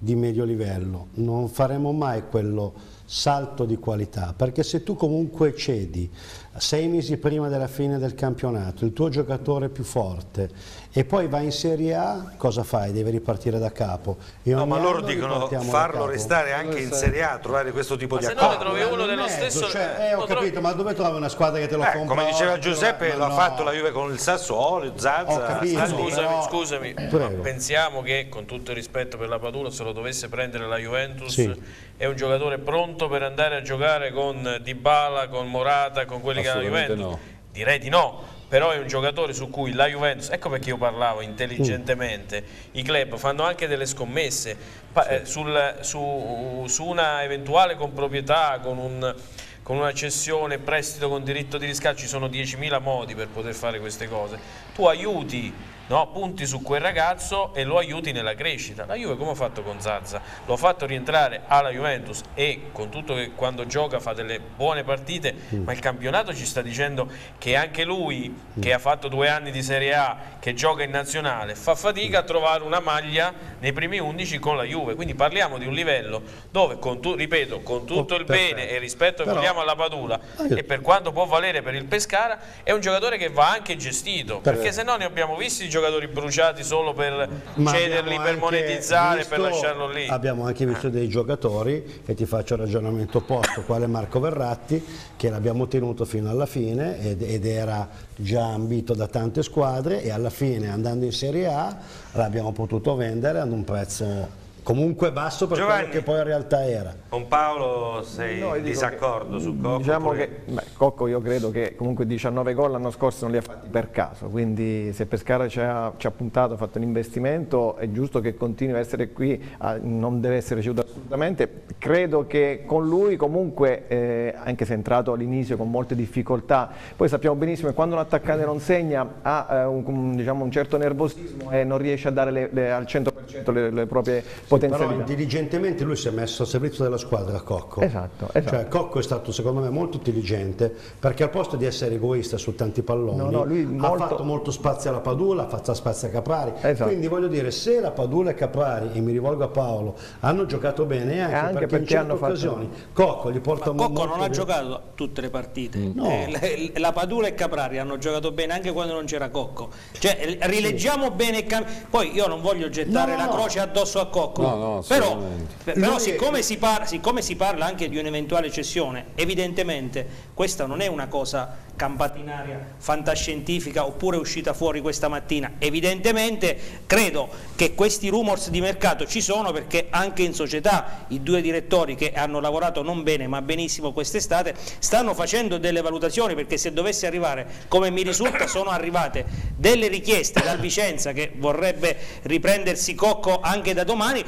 di medio livello, non faremo mai quello salto di qualità, perché se tu comunque cedi sei mesi prima della fine del campionato il tuo giocatore più forte e poi vai in Serie A, cosa fai? Devi ripartire da capo. E No, ma loro dicono farlo restare anche in Serie A, trovare questo tipo Ma di se no ne accordo. trovi uno dello Mezzo, stesso... cioè, eh, ho lo trovi- capito, ma dove trovi una squadra che te lo Eh, compra? come diceva? Giuseppe, Ma lo ha no. fatto la Juve con il Sassuolo, Zazza, Ho capito. Scusami, però- scusami, Prego. pensiamo che con tutto il rispetto per la Padula se lo dovesse prendere la Juventus Sì. è un giocatore pronto per andare a giocare con Dybala, con Morata, con quelli che ha la Juventus? no. Direi di no, però è un giocatore su cui la Juventus, ecco perché io parlavo intelligentemente, i club fanno anche delle scommesse pa- eh, sul- su, su una eventuale comproprietà con un con una cessione, prestito con diritto di riscatto, ci sono 10.000 modi per poter fare queste cose. Tu aiuti, no, punti su quel ragazzo e lo aiuti nella crescita. La Juve come ha fatto con Zazza? Lo ha fatto rientrare alla Juventus e con tutto che quando gioca fa delle buone partite, ma il campionato ci sta dicendo che anche lui, che ha fatto due anni di Serie A, che gioca in nazionale, fa fatica a trovare una maglia nei primi 11 con la Juve. Quindi parliamo di un livello dove, con tu- ripeto, con tutto il perfetto. bene e rispetto che Però- vogliamo alla Padula io- e per quanto può valere per il Pescara, è un giocatore che va anche gestito, perché se no ne abbiamo visti di giocatori bruciati solo per Ma cederli, per monetizzare, per visto- lasciarlo lì. Abbiamo anche visto dei giocatori, e ti faccio il ragionamento opposto, quale Marco Verratti, che l'abbiamo tenuto fino alla fine ed, ed era già ambito da tante squadre e alla fine andando in Serie A l'abbiamo potuto vendere ad un prezzo comunque basso per Giovanni. quello che poi in realtà era. Con Paolo sei No, in disaccordo che- su Cocco? Diciamo che beh, Cocco io credo che comunque 19 gol l'anno scorso non li ha fatti per caso, quindi se Pescara ci ha, ci ha puntato, ha fatto un investimento, è giusto che continui a essere qui, a- non deve essere ceduto assolutamente. Credo che con lui comunque, eh, anche se è entrato all'inizio con molte difficoltà, poi sappiamo benissimo che quando un attaccante non segna ha eh, un, diciamo, un certo nervosismo e non riesce a dare le- le- al 100% le, le proprie Però potenzialità. intelligentemente lui si è messo a servizio della squadra Cocco. Esatto, esatto. Cioè Cocco è stato secondo me molto intelligente perché al posto di essere egoista su tanti palloni No, no, lui ha molto- fatto molto spazio alla Padula, ha fatto spazio a Caprari. Esatto. Quindi voglio dire, se la Padula e Caprari, e mi rivolgo a Paolo, hanno giocato bene è anche, anche perché, perché in certe hanno fatto- occasioni Cocco gli porta Cocco molto non ha giocato tutte le partite. No. Eh, la- la Padula e Caprari hanno giocato bene anche quando non c'era Cocco. Cioè, eh, rileggiamo bene. il cam- Poi io non voglio gettare No, no, la croce addosso a Cocco. No, no, però, però Lui- siccome, si parla, siccome si parla anche di un'eventuale cessione, evidentemente questa non è una cosa campatinaria, fantascientifica oppure uscita fuori questa mattina. Evidentemente credo che questi rumors di mercato ci sono perché anche in società i due direttori che hanno lavorato non bene ma benissimo quest'estate stanno facendo delle valutazioni perché se dovesse arrivare, come mi risulta, sono arrivate delle richieste dal Vicenza che vorrebbe riprendersi Cocco anche da domani.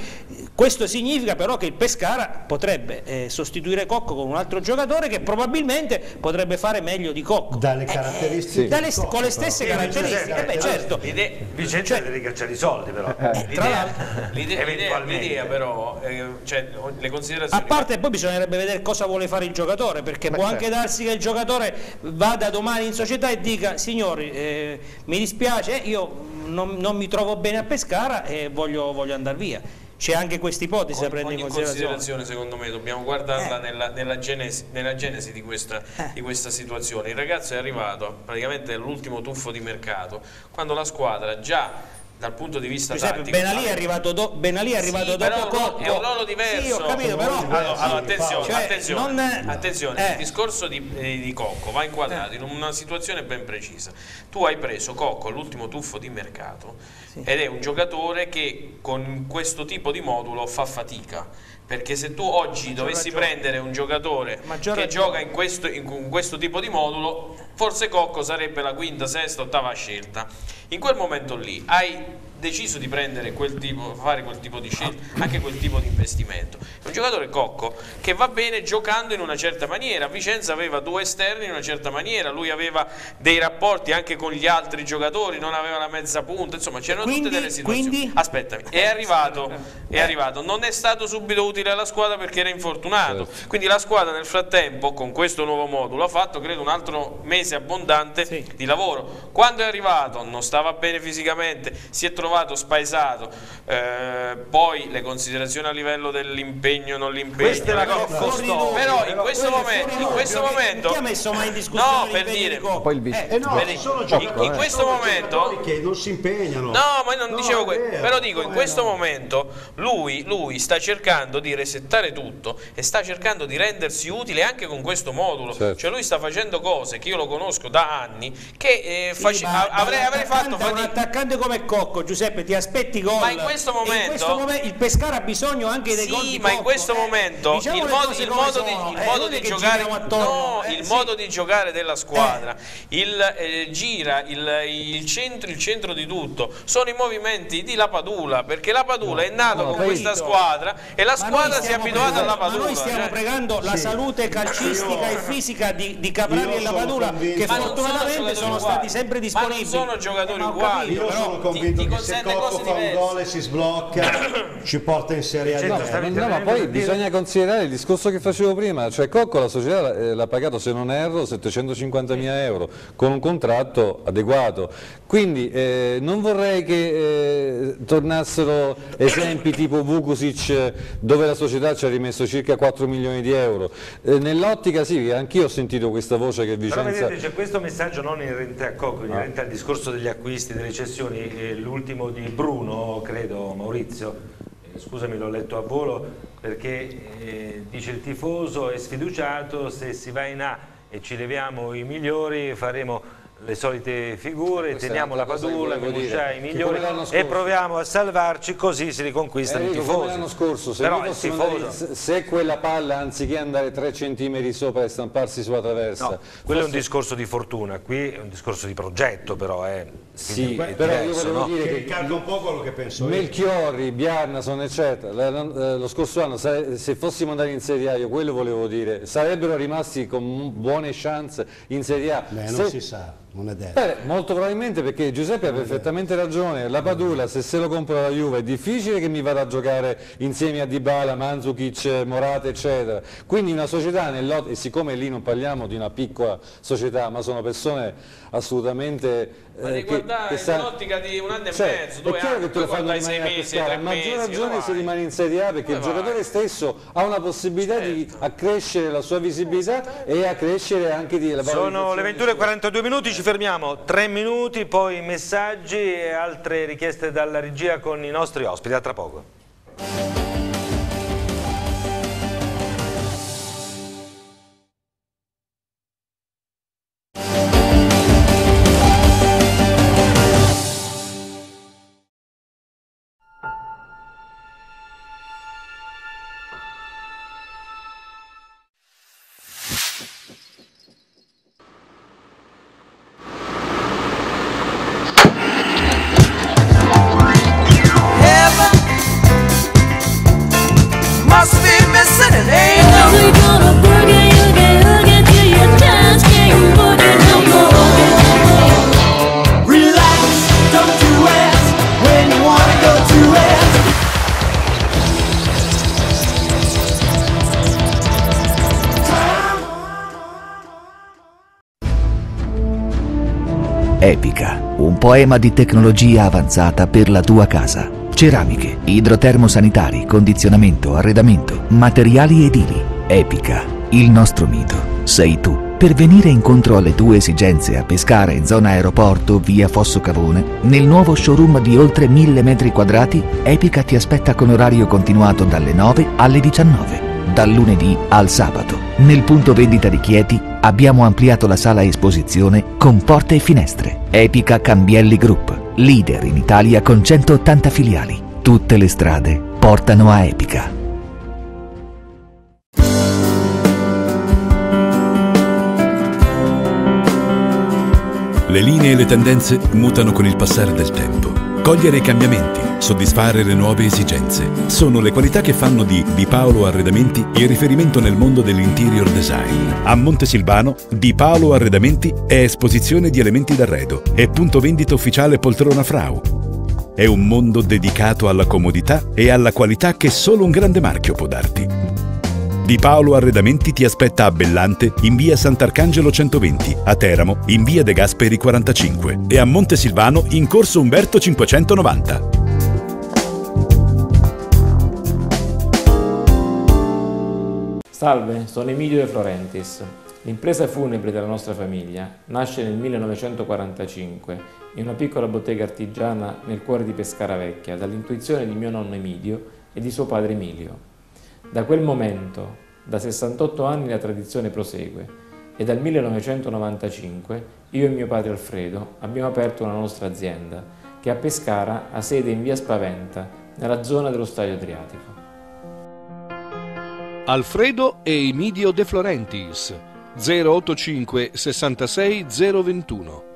Questo significa però che il Pescara potrebbe eh, sostituire Cocco con un altro giocatore che probabilmente potrebbe fare meglio di Cocco. Dalle Eh, caratteristiche eh, dalle- con le stesse però. caratteristiche. Eh beh, certo. L'idea- Vicenza deve ricacciare i soldi però. Eh, L'idea, l'idea- Eventualmente. l'idea però, eh, cioè, le a considerazioni... parte poi bisognerebbe vedere cosa vuole fare il giocatore, perché può anche darsi che il giocatore vada domani in società e dica signori eh, mi dispiace, io non, non mi trovo bene a Pescara e voglio, voglio andare via. C'è anche questa ipotesi da prendere in considerazione. considerazione secondo me dobbiamo guardarla Eh. nella, nella genesi, nella genesi di, questa, di questa situazione. Il ragazzo è arrivato praticamente all'ultimo tuffo di mercato, quando la squadra già dal punto di vista esempio, tattico... Benalì è arrivato, do- Benalì è arrivato Sì, dopo però è un ruolo- Cocco. è un ruolo diverso. Sì, ho capito, però Allora, Sì, allora, attenzione, Cioè, attenzione, non- attenzione, eh. il discorso di, eh, di Cocco va inquadrato in una situazione ben precisa. Tu hai preso Cocco all'ultimo tuffo di mercato ed è un giocatore che con questo tipo di modulo fa fatica. Perché se tu oggi dovessi prendere un giocatore Maggior che ragione. gioca in questo, in questo tipo di modulo, forse Cocco sarebbe la quinta, sesta, ottava scelta. In quel momento lì hai deciso di prendere quel tipo, fare quel tipo di scelta, anche quel tipo di investimento. È un giocatore Cocco che va bene giocando in una certa maniera. Vicenza aveva due esterni in una certa maniera, lui aveva dei rapporti anche con gli altri giocatori, non aveva la mezza punta, insomma c'erano tutte delle situazioni. quindi? Aspettami, è arrivato, è arrivato, non è stato subito utile alla squadra perché era infortunato. Certo. Quindi la squadra nel frattempo con questo nuovo modulo ha fatto credo un altro mese abbondante Sì. di lavoro. Quando è arrivato non stava bene fisicamente, si è trovato trovato spaesato, eh, poi le considerazioni a livello dell'impegno, non l'impegno, Questa è la cosa costosa. però in questo momento, in questo momento Chi ha messo mai in discussione no, per dire? Poi il. Eh no, ci sono in, giocatori, in questo sono momento che non si impegnano. No, ma io non No, dicevo questo, però dico, in questo no? momento lui, lui sta cercando di resettare tutto e sta cercando di rendersi utile anche con questo modulo, Certo. cioè lui sta facendo cose che io lo conosco da anni, che eh, Sì, avrei, avrei fatto l'attaccante- un fatica. attaccante come Cocco, Giuseppe, ti aspetti gol. Ma in questo E in momento- questo momen- il Pescara ha bisogno anche dei gol Sì, di ma in questo eh. momento Diciamo il le modo, il di, il eh, modo di giocare, attorno, no, eh, il sì. modo di giocare della squadra, il eh, gira, il, il centro, il centro di tutto, sono i movimenti di Lapadula, perché Lapadula è nato con poi- questa squadra e la Ma squadra si è abituata alla Ma Padula. noi stiamo cioè. pregando la salute calcistica e fisica di, di Caprari e la Padula convinto- che Ma sono fortunatamente sono stati sempre Ma non disponibili. sono giocatori Eh, ma uguali. Io però sono ti- convinto ti che se Cocco fa un gol e si sblocca, ci porta in Serie A. Certo, di No, stavi no, ma poi bisogna considerare il discorso che facevo prima, cioè Cocco la società eh, l'ha pagato se non erro 750 mila euro con un contratto adeguato, quindi eh, non vorrei che eh, tornassero esempi tipo Vukusic eh, dove la società ci ha rimesso circa 4 milioni di euro, Eh, nell'ottica sì, anch'io ho sentito questa voce che Però Vicenza... vedete c'è questo messaggio non inerente a Cocco, inerente al discorso degli acquisti, delle cessioni, eh, l'ultimo di Bruno, credo, Maurizio, eh, scusami l'ho letto a volo, perché eh, dice il tifoso è sfiduciato, se si va in A e ci leviamo i migliori faremo le solite figure, Questa teniamo la Padula, Memuscià i migliori e proviamo a salvarci così si riconquistano i Enrico, tifosi. come l'anno scorso, se, Però il tifoso... se- quella palla anziché andare 3 centimetri sopra e stamparsi sulla traversa, No, quello è un fosse- discorso di fortuna, qui è un discorso di progetto però, eh. Sì, è però io diverso, volevo no? dire Che che un po' quello che penso io. Melchiorri, Bjarnason eccetera, la- lo scorso anno se fossimo andati in Serie A, io quello volevo dire, sarebbero rimasti con buone chance in Serie A. Beh, Se- non si sa, non è detto. Beh, molto probabilmente perché Giuseppe ha perfettamente ragione, la Padula se se lo compra la Juve è difficile che mi vada a giocare insieme a Dybala, Mandzukic, Morata eccetera, quindi una società nell'ot- e siccome lì non parliamo di una piccola società ma sono persone assolutamente Ma eh, devi che, che un'ottica di un anno e Cioè, mezzo, due è chiaro anni, che te lo fanno rimanere a mesi, pescare, tre a maggior mesi, ragione se rimane in Serie A perché il giocatore stesso ha una possibilità di accrescere la sua visibilità e accrescere anche di la Sono le valorizzazione 21.42 minuti, ci fermiamo. 3 minuti, poi messaggi e altre richieste dalla regia con i nostri ospiti, a tra poco. Poema di tecnologia avanzata per la tua casa. Ceramiche, idrotermosanitari, condizionamento, arredamento, materiali edili. Epica, il nostro mito. Sei tu. Per venire incontro alle tue esigenze a Pescara in zona aeroporto via Fosso Cavone, nel nuovo showroom di oltre 1000 metri quadrati, Epica ti aspetta con orario continuato dalle 9 alle 19 dal lunedì al sabato. Nel punto vendita di Chieti abbiamo ampliato la sala esposizione con porte e finestre. Epica Cambielli Group, leader in Italia con 180 filiali. Tutte le strade portano a Epica. Le linee e le tendenze mutano con il passare del tempo. Cogliere i cambiamenti, soddisfare le nuove esigenze, sono le qualità che fanno di Di Paolo Arredamenti il riferimento nel mondo dell'interior design. A Montesilvano, Di Paolo Arredamenti è esposizione di elementi d'arredo e punto vendita ufficiale Poltrona Frau. È un mondo dedicato alla comodità e alla qualità che solo un grande marchio può darti. Di Paolo Arredamenti ti aspetta a Bellante in via Sant'Arcangelo 120, a Teramo in via De Gasperi 45 e a Montesilvano in corso Umberto 590. Salve, sono Emilio De Florentis. L'impresa funebre della nostra famiglia nasce nel 1945 in una piccola bottega artigiana nel cuore di Pescara Vecchia dall'intuizione di mio nonno Emilio e di suo padre Emilio. Da quel momento, da 68 anni la tradizione prosegue e dal 1995 io e mio padre Alfredo abbiamo aperto una nostra azienda che a Pescara ha sede in via Spaventa, nella zona dello Stadio Adriatico. Alfredo e Emidio De Florentis 085 66 021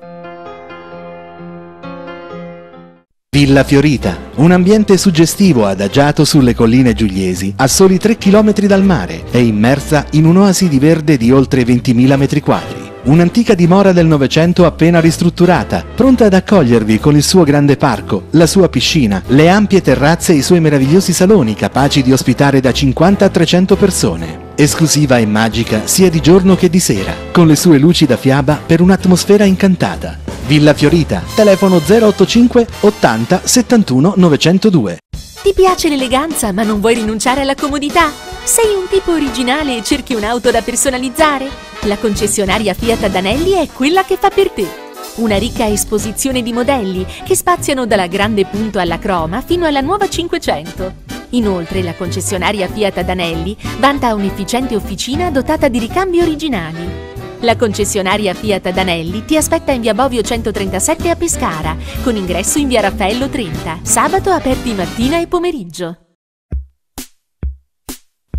Villa Fiorita, un ambiente suggestivo adagiato sulle colline giugliesi, a soli 3 km dal mare e immersa in un'oasi di verde di oltre 20.000 metri quadri. Un'antica dimora del Novecento appena ristrutturata, pronta ad accogliervi con il suo grande parco, la sua piscina, le ampie terrazze e i suoi meravigliosi saloni capaci di ospitare da 50 a 300 persone. Esclusiva e magica sia di giorno che di sera, con le sue luci da fiaba per un'atmosfera incantata. Villa Fiorita, telefono 085 80 71 902. Ti piace l'eleganza ma non vuoi rinunciare alla comodità? Sei un tipo originale e cerchi un'auto da personalizzare? La concessionaria Fiat ad è quella che fa per te. Una ricca esposizione di modelli che spaziano dalla grande punto alla croma fino alla nuova 500. Inoltre la concessionaria Fiat ad vanta un'efficiente officina dotata di ricambi originali. La concessionaria Fiat ad Anelli ti aspetta in via Bovio 137 a Pescara, con ingresso in via Raffaello 30, sabato aperti mattina e pomeriggio.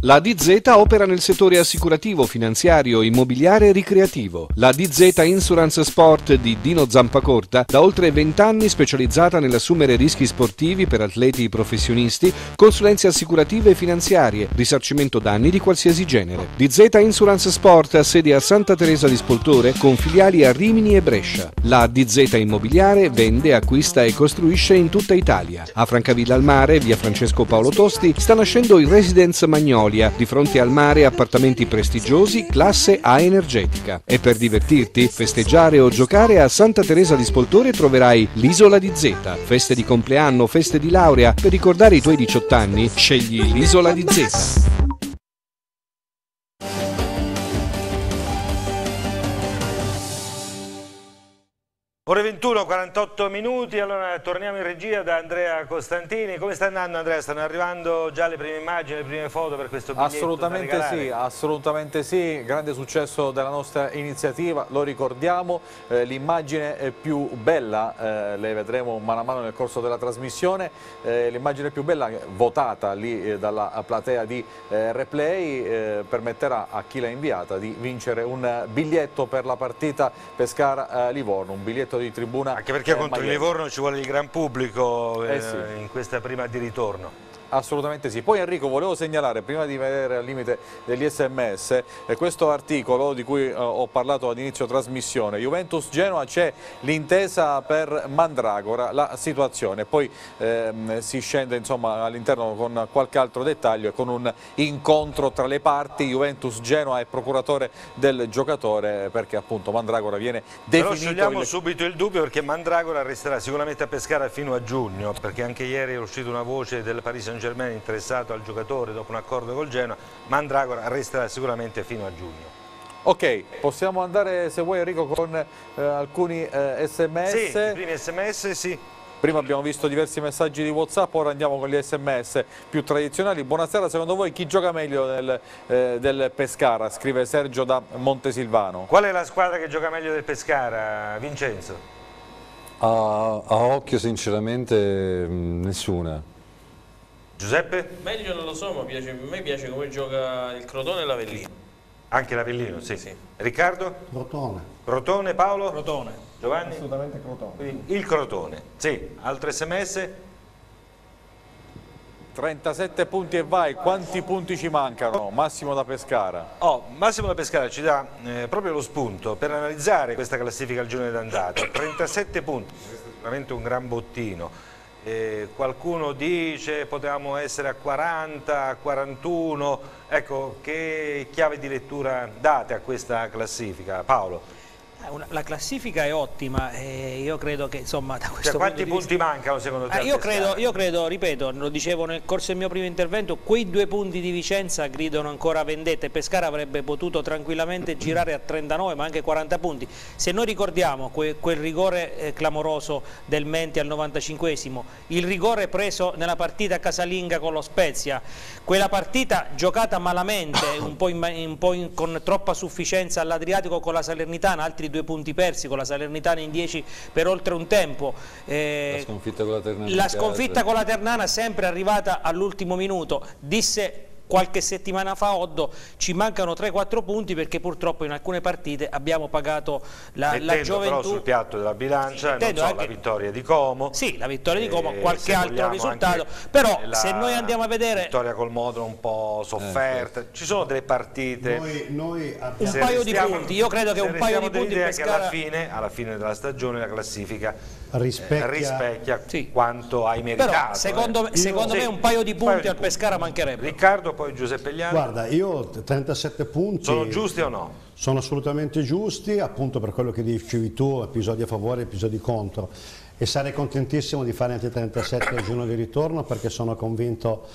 La DZ opera nel settore assicurativo, finanziario, immobiliare e ricreativo. La DZ Insurance Sport di Dino Zampacorta, da oltre 20 anni specializzata nell'assumere rischi sportivi per atleti professionisti, consulenze assicurative e finanziarie, risarcimento danni di qualsiasi genere. DZ Insurance Sport ha sede a Santa Teresa di Spoltore con filiali a Rimini e Brescia. La DZ Immobiliare vende, acquista e costruisce in tutta Italia. A Francavilla al Mare, via Francesco Paolo Tosti, sta nascendo il Residence Magnolia, di fronte al mare appartamenti prestigiosi, classe A energetica. E per divertirti, festeggiare o giocare a Santa Teresa di Spoltore troverai l'Isola di Z. Feste di compleanno, feste di laurea, per ricordare i tuoi 18 anni, scegli l'Isola di Z. Ore 21, 48 minuti, allora torniamo in regia da Andrea Costantini. Come sta andando Andrea? Stanno arrivando già le prime immagini, le prime foto per questo biglietto Assolutamente sì, assolutamente sì, grande successo della nostra iniziativa, lo ricordiamo, eh, l'immagine più bella, eh, le vedremo mano a mano nel corso della trasmissione, eh, l'immagine più bella votata lì eh, dalla platea di eh, replay eh, permetterà a chi l'ha inviata di vincere un biglietto per la partita Pescara-Livorno, un biglietto di tribuna. Anche perché eh, contro il. Livorno ci vuole il gran pubblico Eh eh, sì. in questa prima di ritorno. Assolutamente sì. Poi Enrico volevo segnalare, prima di vedere al limite degli sms, eh, questo articolo di cui eh, ho parlato ad inizio trasmissione, Juventus Genoa c'è l'intesa per Mandragora, la situazione, poi ehm, si scende all'interno con qualche altro dettaglio e con un incontro tra le parti, Juventus Genoa e procuratore del giocatore perché appunto Mandragora viene Però definito sciogliamo il... subito il dubbio perché Mandragora resterà sicuramente a Pescara fino a giugno, perché anche ieri è uscita una voce del Paris Saint Germain interessato al giocatore dopo un accordo col Genoa, Mandragora resterà sicuramente fino a giugno. Ok, possiamo andare se vuoi Enrico con eh, alcuni eh, sms. Sì, i primi sms sì. Prima abbiamo visto diversi messaggi di Whatsapp, ora andiamo con gli sms più tradizionali. Buonasera, secondo voi chi gioca meglio del, eh, del Pescara? Scrive Sergio da Montesilvano. Qual è la squadra che gioca meglio del Pescara, Vincenzo? A, a occhio sinceramente mh, nessuna. Giuseppe? Meglio non lo so, ma piace- a me piace come gioca il Crotone e l'Avellino. Anche l'Avellino, sì. Riccardo? Crotone. Crotone, Paolo? Crotone. Giovanni? Assolutamente Crotone. Quindi Il Crotone, sì. Altro sms? 37 punti e vai, quanti punti ci mancano? Massimo da Pescara. Oh, Massimo da Pescara ci dà eh, proprio lo spunto per analizzare questa classifica al giorno d'andata. 37 punti, questo è sicuramente un gran bottino. Eh, qualcuno dice potevamo essere a 40, a 41, ecco che chiave di lettura date a questa classifica? Paolo? Eh, la classifica è ottima e io credo che insomma da questo cioè, quanti punto punti mancano secondo te? Eh, io, credo, io, credo, ripeto, lo dicevo nel corso del mio primo intervento, quei due punti di Vicenza gridano ancora vendetta e Pescara avrebbe potuto tranquillamente girare a 39 ma anche 40 punti. Se noi ricordiamo que, quel rigore eh, clamoroso del Menti al 95esimo, il rigore preso nella partita casalinga con lo Spezia, quella partita giocata malamente, un po', in, un po in, con troppa sufficienza all'Adriatico con la Salernitana, altri due punti persi con la Salernitana in 10 per oltre un tempo. Eh, la sconfitta con la Ternana. La sconfitta con la Ternana sempre arrivata all'ultimo minuto. Disse qualche settimana fa Oddo ci mancano 3-4 punti perché purtroppo in alcune partite abbiamo pagato la, la gioventù però sul piatto della bilancia sì, so, anche... la vittoria di Como. Sì la vittoria di Como qualche altro risultato. però se noi andiamo a vedere vittoria col Modulo un po' sofferta eh, ci sono delle partite. Noi, noi un paio restiamo, di punti io credo che un paio di punti Pescara... alla fine, alla fine della stagione la classifica rispecchia, rispecchia sì. quanto hai meritato però secondo, eh. secondo me un paio di punti paio al Pescara mancherebbe Riccardo poi Giuseppe Gliani. Guarda, io 37 punti... Sono giusti o no? Sono assolutamente giusti, appunto per quello che dicevi tu, episodi a favore episodi contro. E sarei contentissimo di fare anche 37 al giorno di ritorno perché sono convinto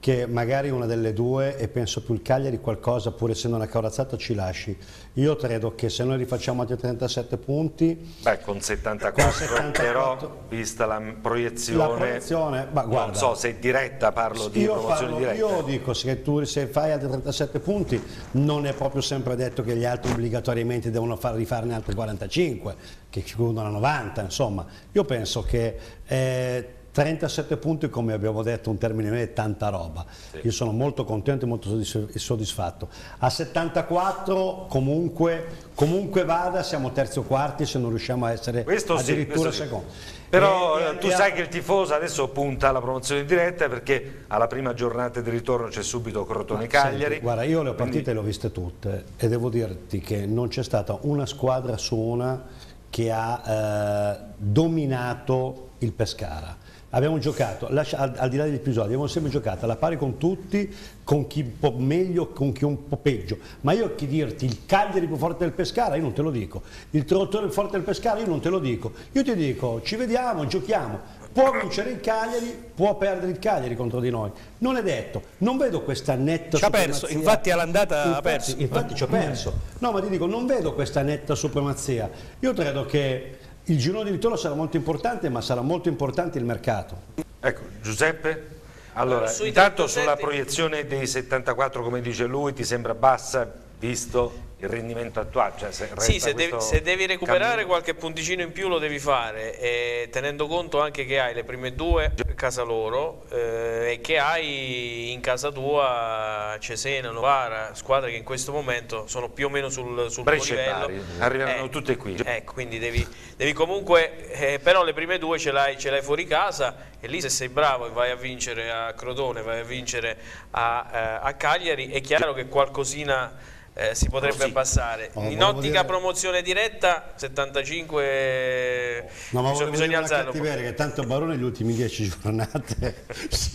che magari una delle due, e penso più il Cagliari, qualcosa, pur essendo una corazzata, ci lasci. Io credo che se noi rifacciamo altri 37 punti... Beh, con 74, con 74 però, vista la proiezione, la proiezione ma guarda, non so se è diretta, parlo di promozione diretta. Io dico, se tu se fai altri 37 punti, non è proprio sempre detto che gli altri obbligatoriamente devono far, rifarne altri 45, che chiudono a 90, insomma. Io penso che... Eh, 37 punti come abbiamo detto un termine è tanta roba. Sì. io sono molto contento e molto soddisfatto. A 74 comunque, comunque vada siamo terzi o quarti se non riusciamo a essere questo addirittura sì, secondi sì. però e, tu e, sai che il tifoso adesso punta alla promozione diretta perché alla prima giornata di ritorno c'è subito Crotone-Cagliari guarda io le partite quindi... le ho viste tutte e devo dirti che non c'è stata una squadra su una che ha eh, dominato il Pescara abbiamo giocato, al, al, di là degli episodi, abbiamo sempre giocato alla pari con tutti, con chi un po' meglio, con chi un po' peggio. Ma io chi dirti il Cagliari più forte del Pescara, io non te lo dico. Il Trottore più forte del Pescara, io non te lo dico. Io ti dico, ci vediamo, giochiamo. Può vincere il Cagliari, può perdere il Cagliari contro di noi. Non è detto, non vedo questa netta ci ha perso, infatti all'andata ha perso. Infatti ci ho perso. No, ma ti dico, non vedo questa netta supremazia. Io credo che il girone di ritorno sarà molto importante, ma sarà molto importante il mercato. Ecco, Giuseppe? Allora, allora intanto sulla proiezione dei 74, come dice lui, ti sembra bassa, visto il rendimento attuale. Cioè se sì, se devi, se devi, recuperare cammino. qualche punticino in più lo devi fare, e tenendo conto anche che hai le prime due a casa loro eh, e che hai in casa tua Cesena, Novara, squadre che in questo momento sono più o meno sul, sul livello. Arriveranno eh, tutte qui. Ecco, quindi devi, devi comunque, eh, però le prime due ce l'hai fuori casa e lì se sei bravo e vai a vincere a Crotone, vai a vincere a, eh, a Cagliari, è chiaro che qualcosina eh, si potrebbe sì. passare. Oh, in ottica dire... promozione diretta 75 no, ma bisogna, bisogna alzarlo. che tanto Barone negli ultimi 10 giornate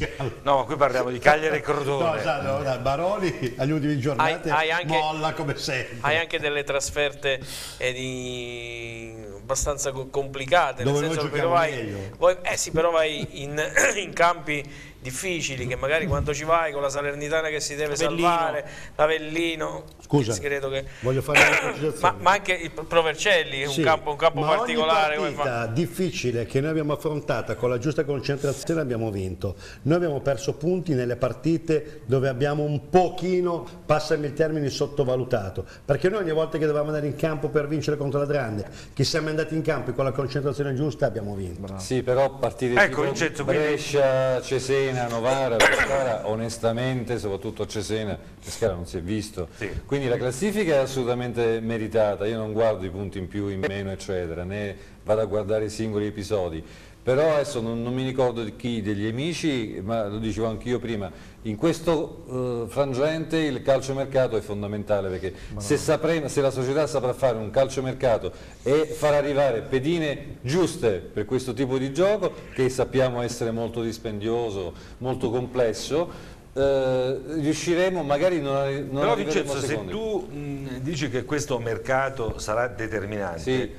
No, ma qui parliamo di Cagliari e Crotone. No, esatto, no, Baroni agli ultimi giornate hai, hai anche, molla come sempre. Hai anche delle trasferte eh, di... abbastanza complicate, Dove nel senso che vai, vai, eh sì, però vai in, in campi difficili che magari quando ci vai con la Salernitana che si deve Avellino. salvare, l'Avellino Scusa, credo che... voglio fare una precisazione. ma, ma, anche il Provercelli è sì, un campo, un campo ma particolare. Ogni partita difficile che noi abbiamo affrontata con la giusta concentrazione abbiamo vinto. Noi abbiamo perso punti nelle partite dove abbiamo un pochino, passami il termine, sottovalutato. Perché noi ogni volta che dovevamo andare in campo per vincere contro la Grande, che siamo andati in campo con la concentrazione giusta abbiamo vinto. Bravo. Sì, però partite ecco, tipo Brescia, Cesena, Cesena, Novara, Pescara, onestamente, soprattutto a Cesena, Pescara non si è visto. Sì. Quindi la classifica è assolutamente meritata, io non guardo i punti in più, in meno, eccetera, né vado a guardare i singoli episodi però adesso non, non mi ricordo di chi, degli amici, ma lo dicevo anch'io prima, in questo eh, frangente il calciomercato è fondamentale perché se, sapremo, se la società saprà fare un calciomercato e far arrivare pedine giuste per questo tipo di gioco, che sappiamo essere molto dispendioso, molto complesso, eh, riusciremo magari non, arri non Però Vincenzo, se tu mh, dici che questo mercato sarà determinante,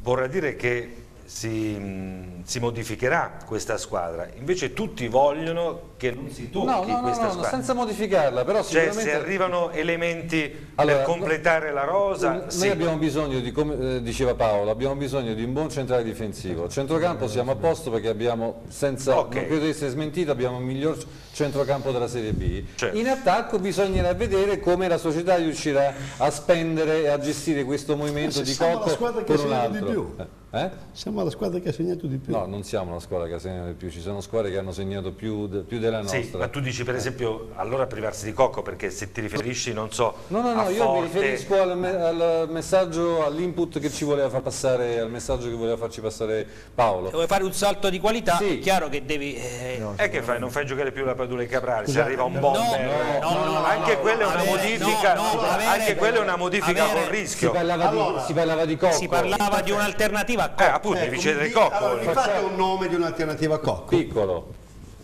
vorrà dire che si, si modificherà questa squadra, invece tutti vogliono che non si tocchi No, no, questa no, squadra. senza modificarla, però Cioè sicuramente... se arrivano elementi Allora, per completare la rosa, Noi sì. abbiamo bisogno, di, come eh, diceva Paolo, abbiamo bisogno di un buon centrale difensivo. Centrocampo siamo a posto perché abbiamo, senza, Ok. non credo di essere smentito, abbiamo il miglior centrocampo della Serie B. Certo. In attacco bisognerà vedere come la società riuscirà a spendere e a gestire questo movimento Se di che con un segnato di altro. più. Eh? Eh? Siamo la squadra che ha segnato di più. No, non siamo la squadra che ha segnato di più, ci sono squadre che hanno segnato più, de- più della nostra. Sì, ma tu dici per esempio allora privarsi di Cocco perché se ti riferisci non so No, no, no, a io Forte, mi riferisco al, me- al messaggio, all'input che ci voleva far passare, al messaggio che voleva farci passare Paolo. Se vuoi fare un salto di qualità, è chiaro che devi... eh, E che fai? Non fai giocare più la Padula e Caprari, se Scusate, arriva un no, bomber. no, no, no, anche no, quella è una avere- modifica, no, no, avere- anche quella è una modifica avere- con rischio. Si parlava, di, si parlava di Cocco. Si parlava di un'alternativa a Cocco. Eh, appunto, devi cedere Cocco. Allora, mi fate un nome di un'alternativa a Cocco. Piccolo.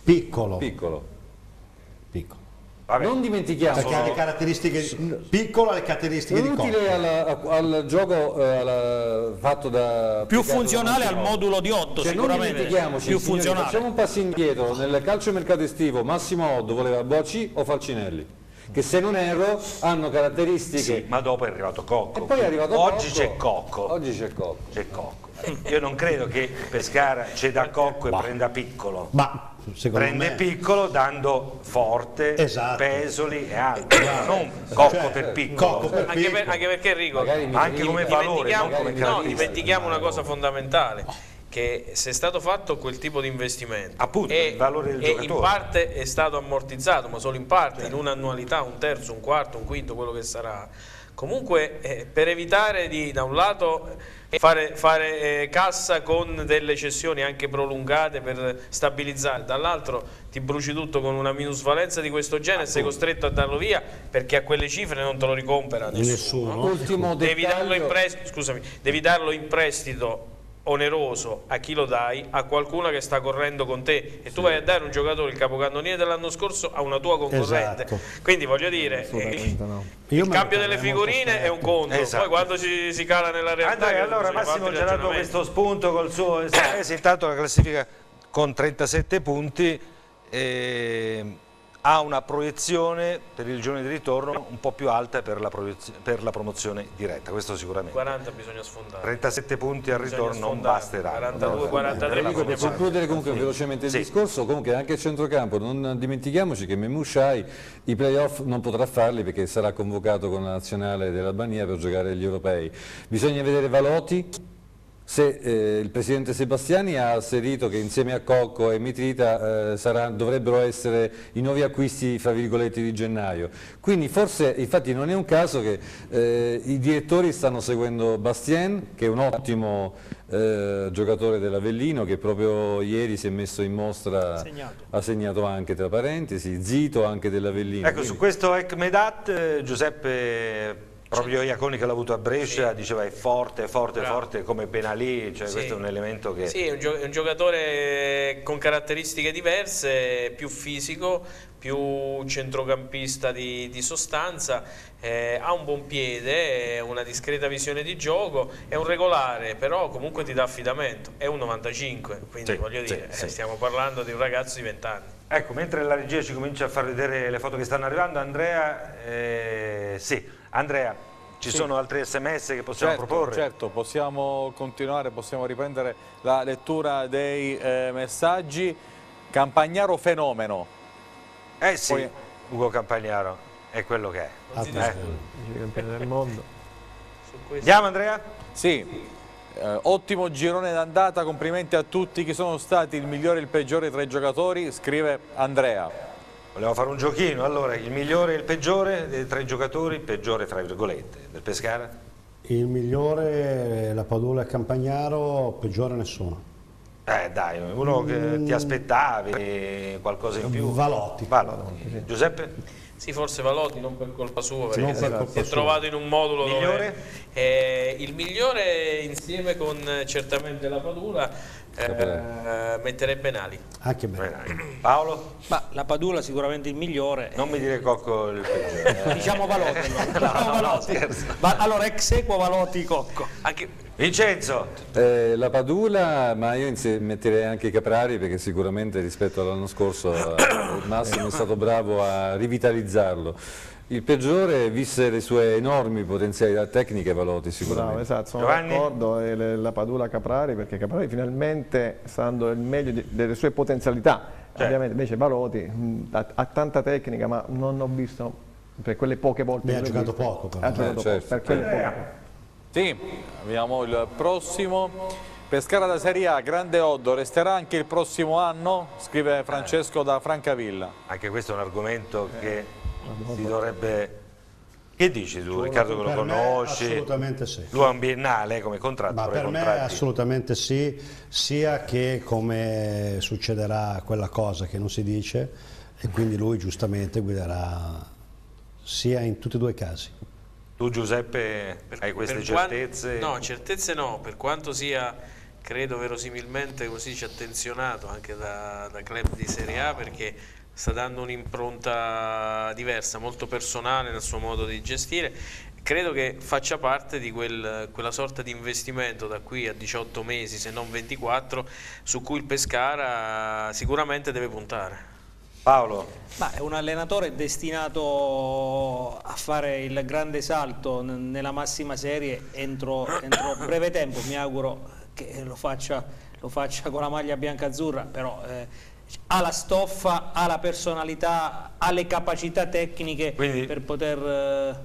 Piccolo. Piccolo. Piccolo. Non dimentichiamo. Perché ha le caratteristiche piccolo ha le caratteristiche di Cocco. utile al, al gioco eh, alla- fatto da Più funzionale al modulo di 8 Cioè, non sicuramente. dimentichiamoci, più signori, funzionale. facciamo un passo indietro, nel calciomercato estivo Massimo Oddo voleva Bocci o Falcinelli, che se non erro hanno caratteristiche... Sì, ma dopo è arrivato Cocco. E poi è arrivato Oggi Cocco. c'è Cocco. Oggi c'è Cocco. C'è Cocco. Io non credo che Pescara ceda Cocco e prenda Piccolo. Ma secondo Prende me... Piccolo dando Forte, Esatto. Pesoli e altri, non Cocco Cioè, per Piccolo. Cocco per Anche, per- anche perché Enrico, Anche come valore, non come no, caratteristica. dimentichiamo una cosa fondamentale che se è stato fatto quel tipo di investimento Appunto, e, il valore del e in parte è stato ammortizzato ma solo in parte in un'annualità, un terzo, un quarto, un quinto, quello che sarà. Comunque eh, per evitare di da un lato eh, fare, fare, eh, cassa con delle cessioni anche prolungate per stabilizzare dall'altro ti bruci tutto con una minusvalenza di questo genere sei costretto a darlo via perché a quelle cifre non te lo ricompera nessuno, Nessuno. Ultimo devi darlo, prestito, scusami, devi darlo in prestito oneroso a chi lo dai, a qualcuno che sta correndo con te e tu vai a dare un giocatore il capocannoniere dell'anno scorso a una tua concorrente. Esatto. Quindi voglio dire, eh, no. Il cambio delle figurine è un conto, Esatto. poi quando si, si cala nella realtà... Andrea, allora Massimo ci ha dato questo spunto col suo intanto la classifica con 37 punti e ha una proiezione per il giorno di ritorno un po' più alta per la, per la promozione diretta, questo sicuramente. 40 bisogna sfondare. 37 punti al Bisogna ritorno non sfondare. basterà. 42, 43 Enrico, per concludere comunque velocemente il Sì. discorso, comunque anche il centrocampo, non dimentichiamoci che Memushai i playoff non potrà farli perché sarà convocato con la nazionale dell'Albania per giocare gli europei. Bisogna vedere Valotti, se eh, il presidente Sebastiani ha asserito che insieme a Cocco e Mitrita eh, sarà- dovrebbero essere i nuovi acquisti fra virgolette di gennaio. Quindi forse, infatti non è un caso che eh, i direttori stanno seguendo Bastien, che è un ottimo eh, giocatore dell'Avellino, che proprio ieri si è messo in mostra, Segnato. ha segnato anche tra parentesi, Zito anche dell'Avellino. Ecco, su questo Ekmedat eh, Giuseppe proprio Iaconi che l'ha avuto a Brescia diceva è forte, forte, Bravo. forte come Benalì, cioè Sì. questo è un elemento che... Sì, è un, giocatore con caratteristiche diverse, più fisico, più centrocampista di, di sostanza, eh, ha un buon piede, una discreta visione di gioco, è un regolare, però comunque ti dà affidamento, è un 95, quindi Sì, voglio sì, dire, sì. eh, stiamo parlando di un ragazzo di 20 anni. Ecco, mentre la regia ci comincia a far vedere le foto che stanno arrivando, Andrea, eh, sì, Andrea, ci Sì. sono altri sms che possiamo certo, proporre? Certo, possiamo continuare, possiamo riprendere la lettura dei eh, messaggi. Campagnaro fenomeno. Eh sì, Poi- Ugo Campagnaro è quello che è. Altri Eh. Campione del mondo. Andiamo Andrea? Sì, eh, ottimo girone d'andata, complimenti a tutti chi sono stati il migliore e il peggiore tra i giocatori, scrive Andrea. Volevo fare un giochino, allora, il migliore e il peggiore dei tre giocatori, peggiore fra virgolette, del Pescara? Il migliore, la Padula e Campagnaro, peggiore nessuno. Eh dai, uno che ti aspettavi, qualcosa in più. Valotti. Valotti. Giuseppe? Sì, forse Valotti non per colpa sua, Sì, perché non si, colpa si è sua. trovato in un modulo Migliore? dove... eh, il migliore insieme con eh, certamente la Padula eh, metterebbe Nali. Anche bene. Paolo? Ma la Padula sicuramente il migliore. Non mi dire Cocco il peggiore. eh. Diciamo Valotti. allora. No, Diciamo no, no, Valotti. scherzo. Va- allora ex equo Valotti Cocco. Anche... Vincenzo? Eh, la Padula, ma io metterei anche Caprari perché sicuramente rispetto all'anno scorso eh, Massimo è stato bravo a rivitalizzarlo. Il peggiore, viste le sue enormi potenzialità tecniche, Valotti Bravo, sicuramente. esatto, sono Giovanni? d'accordo, la Padula Caprari perché Caprari finalmente sta dando il meglio di- delle sue potenzialità, Certo. ovviamente invece Valotti ha, ha tanta tecnica ma non ho visto per quelle poche volte Beh, che ha giocato visto. poco, però. ha giocato Eh, certo. poco, per quelle poche. Sì, abbiamo il prossimo. Pescara da Serie A, grande Oddo, resterà anche il prossimo anno? Scrive Francesco da Francavilla. Anche questo è un argomento che si dovrebbe... Che dici tu, Riccardo, che lo Per conosci? assolutamente sì. Un biennale come contratto, Ma per me contratti- assolutamente sì, sia che come succederà quella cosa che non si dice e quindi lui giustamente guiderà sia in tutti e due i casi. Tu Giuseppe hai queste Per certezze? No, certezze no, per quanto sia, credo verosimilmente, così dice, attenzionato anche da, da club di Serie A perché sta dando un'impronta diversa, molto personale nel suo modo di gestire. Credo che faccia parte di quel- quella sorta di investimento da qui a 18 mesi, se non 24, su cui il Pescara sicuramente deve puntare. Paolo? Ma è un allenatore destinato a fare il grande salto nella massima serie entro, entro breve tempo, mi auguro che lo faccia, lo faccia con la maglia bianca-azzurra, però eh, ha la stoffa, ha la personalità, ha le capacità tecniche Quindi- per poter...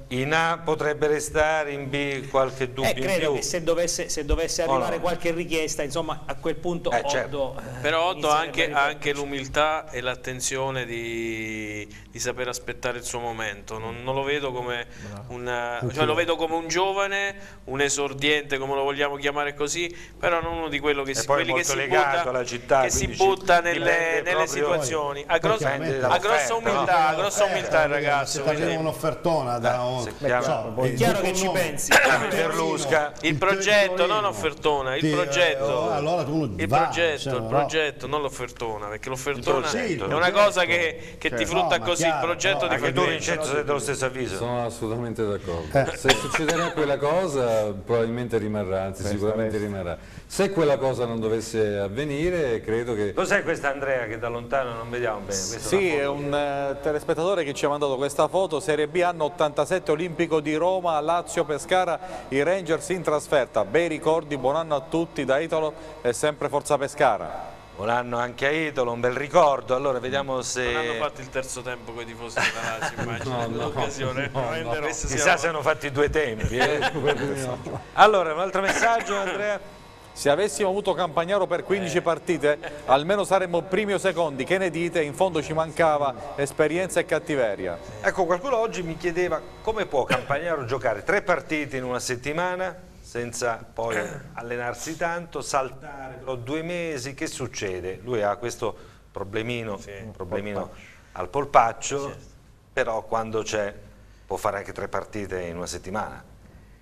eh, In A potrebbe restare, in B qualche eh, dubbio in credo più? che se dovesse, se dovesse arrivare no? qualche richiesta, insomma, a quel punto Eh, certo. Oddo, eh, Però Otto ha anche, anche l'umiltà e l'attenzione di, di saper aspettare il suo momento. Non, non lo vedo come una, cioè lo vedo come un giovane, un esordiente, come lo vogliamo chiamare così, però non uno di quello che E si, poi quelli che si legato butta, alla città, che si butta dipende nelle, situazioni. Grossa- chiaramente ha grossa umiltà, no? grossa umiltà il Se ragazzo. arriva quindi- un'offertona da un... se so, il Chiaro tuo che ci pensi. Berlusca. Il progetto, non l'offertona, il Ti- eh, progetto. oh, allora uno il progetto, cioè, il progetto, non l'offertona, perché l'offertona progetto. è una progetto. cosa che, che ti Cioè, frutta così, chiaro, il progetto no, ti Anche tu. Vincenzo sei dello stesso avviso? Sono assolutamente d'accordo. Eh. Se succederà quella cosa probabilmente rimarrà, anzi sicuramente rimarrà. Se quella cosa non dovesse avvenire, credo che... Cos'è questa Andrea che da lontano non vediamo bene? Questa Sì, è un eh, telespettatore che ci ha mandato questa foto, Serie B anno 87 Olimpico di Roma, Lazio Pescara, i Rangers in trasferta. Bei ricordi, buon anno a tutti da Italo e sempre Forza Pescara. Buon anno anche a Italo, un bel ricordo. Allora vediamo se... Non hanno fatto il terzo tempo con i tifosi della Lazio, immagino, nell'occasione. Renderò. Questo sia- Chissà se hanno fatto due tempi. eh. allora, un altro messaggio Andrea? Se avessimo avuto Campagnaro per 15 partite, almeno saremmo primi o secondi. Che ne dite? In fondo ci mancava esperienza e cattiveria. Ecco, qualcuno oggi mi chiedeva come può Campagnaro giocare tre partite in una settimana senza poi allenarsi tanto, saltare due mesi, che succede? Lui ha questo problemino, un problemino al polpaccio, però quando c'è può fare anche tre partite in una settimana.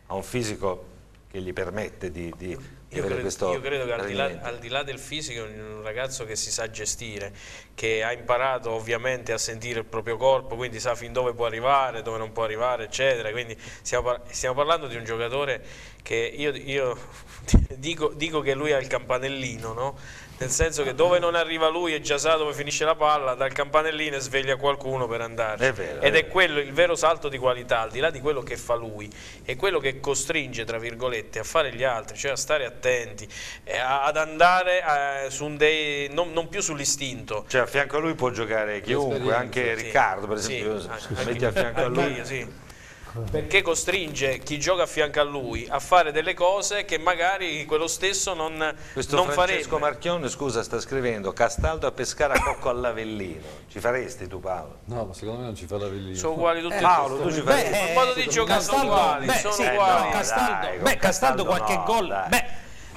Ha un fisico che gli permette di- di Io credo, io credo che al di, là, al di là del fisico è un ragazzo che si sa gestire, che ha imparato ovviamente a sentire il proprio corpo, quindi sa fin dove può arrivare, dove non può arrivare, eccetera. Quindi stiamo, par- stiamo parlando di un giocatore che io, io dico, dico che lui ha il campanellino, no? Nel senso che dove non arriva lui e già sa dove finisce la palla, dal campanellino e sveglia qualcuno per andare. È vero, Ed è è quello il vero salto di qualità, al di là di quello che fa lui, è quello che costringe, tra virgolette, a fare gli altri, cioè a stare attenti, eh, a- ad andare eh, su un dei, non, non più sull'istinto. Cioè a fianco a lui può giocare chiunque, anche Sì, Riccardo per sì, esempio, anche- se metti a fianco a anche lui. io, sì. Perché costringe chi gioca a fianco a lui a fare delle cose che magari quello stesso non, Questo non Francesco farebbe. Marchione, scusa, sta scrivendo Castaldo a pescare a Cocco all'Avellino. Ci faresti tu Paolo? No, ma secondo me non ci fa la vellina. Sono uguali tutti Eh, Paolo, tu ci Beh, faresti? il modo di giocare sono Castaldo- uguali, beh, sono sì, uguali. no, Castaldo, dai, beh, Castaldo Castaldo qualche no, gol, dai. beh,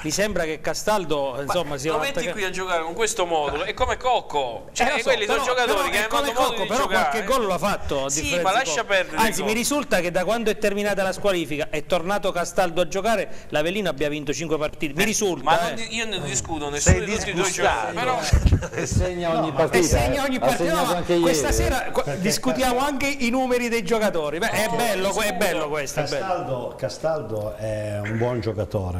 mi sembra che Castaldo insomma sia lo un metti qui a giocare con questo modulo? È come Cocco. Cioè Eh, so, quelli però- sono giocatori però che è hanno Cocco, di però giocare qualche gol l'ha fatto Sì, ma lascia perdere anzi mi risulta che da quando è terminata la squalifica è tornato Castaldo a giocare l'Avellino abbia vinto 5 partite. Mi risulta ma non eh. io non discuto nessuno Sei di tutti i due giocatori però segna ogni e partita. segna eh. ogni Ha partita. anche questa ieri, sera eh. co- discutiamo anche i numeri dei giocatori. Beh, è bello è bello questo Castaldo è un buon giocatore,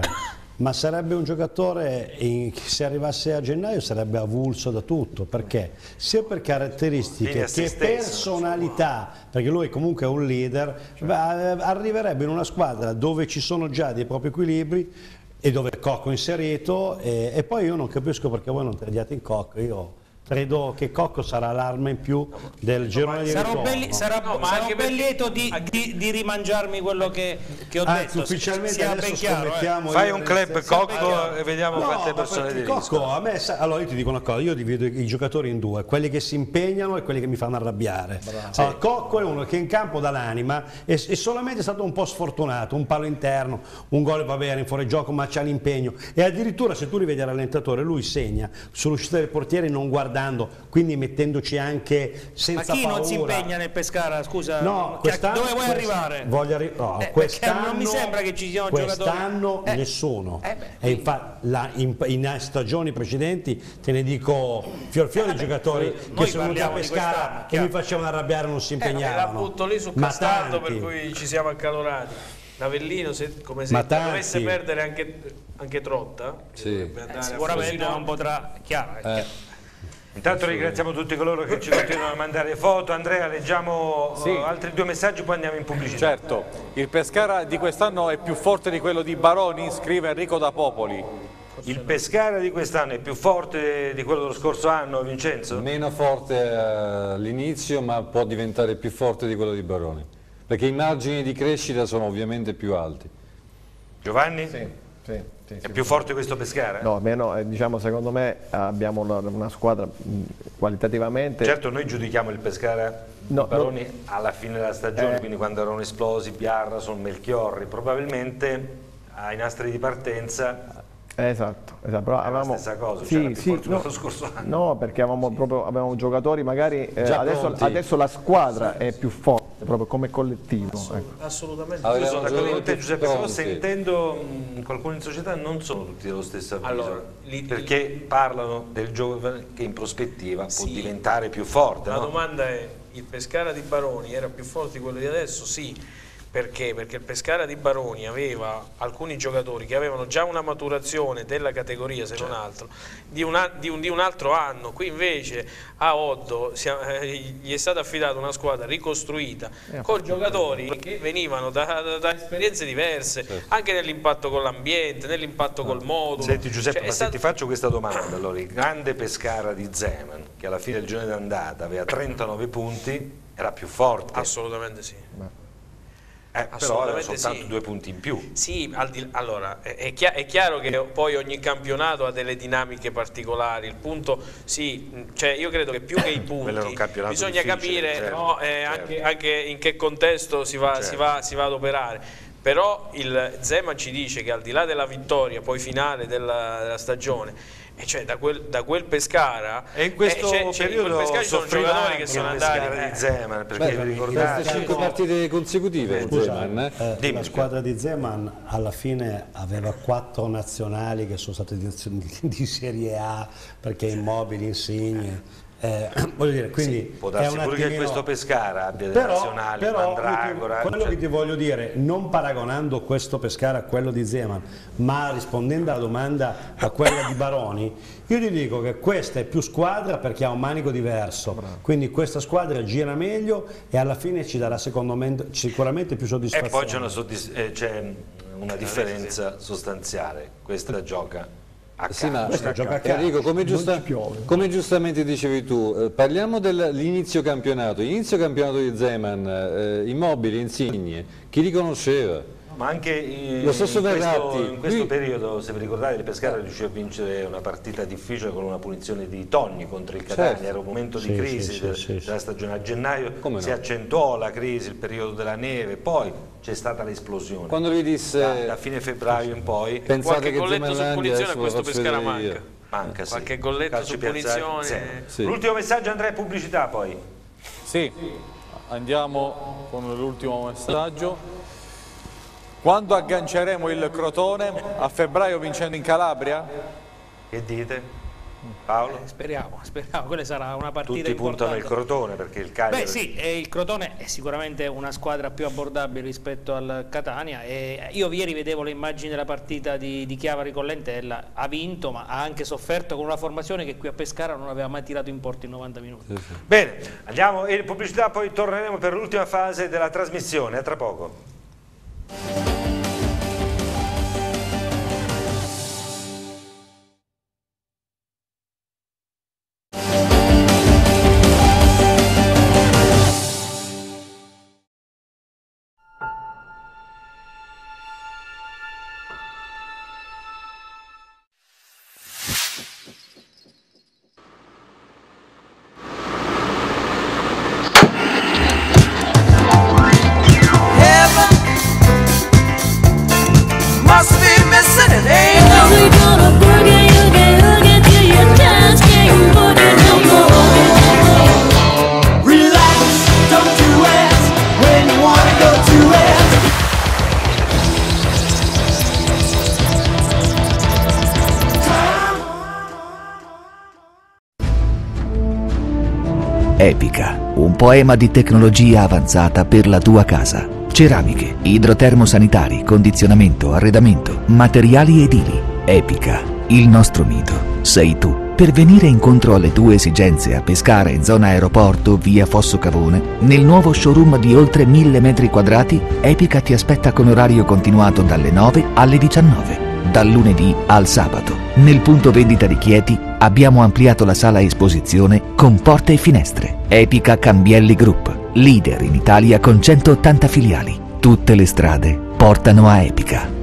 ma sarebbe un giocatore che se arrivasse a gennaio sarebbe avulso da tutto, perché? Sia per caratteristiche che personalità, perché lui comunque è un leader, va- arriverebbe in una squadra dove ci sono già dei propri equilibri e dove Cocco è inserito e, e poi io non capisco perché voi non tagliate in Cocco, io credo che Cocco sarà l'arma in più del girone di sarò, ritorno. belli- sarà- No, ma sarò ben lieto di, di- di rimangiarmi quello che, che ho Anzi, detto ufficialmente sia adesso chiaro, eh. Fai un club Cocco e vediamo No, quante persone aderiscono. Cocco, a me, sa- allora io ti dico una cosa, io divido i, giocatori in due, quelli che si impegnano e quelli che mi fanno arrabbiare. Allora, Cocco è uno che in campo dà l'anima e, e solamente è stato un po' sfortunato, un palo interno, un gol va bene in fuori gioco ma c'ha l'impegno e addirittura se tu rivedi l'allenatore lui segna sull'uscita del portiere non guardando, quindi mettendoci anche ma senza chi paura. non si impegna nel Pescara scusa No, dove vuoi arrivare Voglio arri- no, Eh, quest'anno non mi sembra che ci siano giocatori quest'anno Eh. nessuno. Eh beh, e infatti la- in, in stagioni precedenti te ne dico fior fior di giocatori che sono venuti a pescara che mi facevano arrabbiare non si Eh, la impegnavano. butto lì su Ma Castaldo tanti. per cui ci siamo accalorati l'Avellino se, come se Ma dovesse perdere anche, anche Trotta Sì. a sicuramente non potrà chiaro, è chiaro. Intanto ringraziamo tutti coloro che ci continuano a mandare foto. Andrea, leggiamo Sì. eh, altri due messaggi, poi andiamo in pubblicità. Certo, il Pescara di quest'anno è più forte di quello di Baroni, scrive Enrico da Popoli. Il Pescara di quest'anno è più forte di quello dello scorso anno, Vincenzo? Meno forte eh, all'inizio, ma può diventare più forte di quello di Baroni. Perché i margini di crescita sono ovviamente più alti. Giovanni? Sì, sì, sì, È più forte questo Pescara? No, meno, eh, diciamo, secondo me abbiamo una, una squadra qualitativamente... Certo, noi giudichiamo il Pescara No, Baroni alla fine della stagione, Eh. quindi quando erano esplosi Biarrason, Melchiorri, probabilmente ai nastri di partenza Esatto, esatto, però È la avevamo... stessa cosa, sì, più sì, no, dello scorso anno. no, perché avevamo, proprio, avevamo giocatori magari... eh, adesso, adesso la squadra è più forte, proprio come collettivo. ecco. assolutamente Io Avevamo sono d'accordo con te giocatori Giuseppe, però sentendo mh, qualcuno in società non sono tutti dello stesso avviso, Allora, li- perché parlano del giovane che in prospettiva può Sì. diventare più forte. La no? domanda è, il Pescara di Baroni era più forte di quello di adesso? Sì. Perché? Perché il Pescara di Baroni aveva alcuni giocatori che avevano già una maturazione della categoria, se non altro, di, una- di un, di un altro anno. Qui invece a Oddo sia- eh, gli è stata affidata una squadra ricostruita con giocatori che venivano da, da- da esperienze diverse, anche nell'impatto con l'ambiente, nell'impatto col modulo. Senti Giuseppe, Cioè, ma se stato- ti faccio questa domanda, allora il grande Pescara di Zeman, che alla fine del girone d'andata aveva 39 punti, era più forte. Assolutamente sì. Eh, però assolutamente soltanto sì. due punti in più. Sì, di- allora è, chia- è chiaro che poi ogni campionato ha delle dinamiche particolari. Il punto, sì, cioè io credo che più che i punti bisogna capire certo, no, eh, certo. Anche, anche in che contesto si va, si Certo. va- si va ad operare. Però il Zeman ci dice che al di là della vittoria poi finale della, della stagione, e cioè da quel, da quel Pescara E in questo eh, in quel periodo Pescara ci sono giocatori che sono andati eh, di Zeman, perché Beh, ricordate? cinque partite consecutive Scusa, Zeman, eh? eh, Dimmi, la squadra di Zeman alla fine aveva quattro nazionali che sono state di, di- di Serie A perché immobili, insigne. Eh, voglio dire, quindi Può è darsi un pure che attimino- questo Pescara abbia dei però, nazionali, però Mandragora. quello cioè- che ti voglio dire, non paragonando questo Pescara a quello di Zeman, ma rispondendo alla domanda a quella di Baroni, io ti dico che questa è più squadra perché ha un manico diverso, quindi questa squadra gira meglio e alla fine ci darà secondo me sicuramente più E soddisfazione. poi c'è una, soddis- eh, una differenza sostanziale, questa gioca Sì, ma Enrico, come, giusta- come giustamente dicevi tu, eh, parliamo dell'inizio campionato. Inizio campionato di Zeman, eh, Immobili, Insigne, chi li conosceva? Ma anche in, Lo stesso in questo, in questo Lui- periodo, se vi ricordate, il Pescara riuscì a vincere una partita difficile con una punizione di Tonni contro il Catania, Certo. era un momento di Sì, crisi sì, de- sì, della stagione. A gennaio Come si no? accentuò la crisi, il periodo della neve, poi c'è stata l'esplosione. Quando gli disse... Da, da fine febbraio in poi Pensate Qualche che golletto su punizione a questo Pescara io. manca. manca, sì. Qualche golletto Calci su punizione. L'ultimo messaggio Andrea, pubblicità poi. Sì, andiamo con l'ultimo messaggio. Quando agganceremo il Crotone? A febbraio vincendo in Calabria? Che dite? Paolo? Speriamo, speriamo, quella sarà una partita Tutti puntano il importante. Crotone perché il Cagliari... Beh sì, e il Crotone è sicuramente una squadra più abbordabile rispetto al Catania e io ieri vedevo le immagini della partita di, di Chiavari con Lentella, ha vinto ma ha anche sofferto con una formazione che qui a Pescara non aveva mai tirato in porto in 90 minuti. Bene, andiamo in pubblicità, poi torneremo per l'ultima fase della trasmissione. A tra poco. Poema di tecnologia avanzata per la tua casa. Ceramiche, idrotermosanitari, condizionamento, arredamento, materiali edili. Epica, il nostro mito. Sei tu. Per venire incontro alle tue esigenze a Pescara in zona aeroporto via Fosso Cavone, nel nuovo showroom di oltre 1000 metri quadrati, Epica ti aspetta con orario continuato dalle 9 alle 19 dal lunedì al sabato. Nel punto vendita di Chieti abbiamo ampliato la sala esposizione con porte e finestre. Epica Cambielli Group, leader in Italia con 180 filiali. Tutte le strade portano a Epica.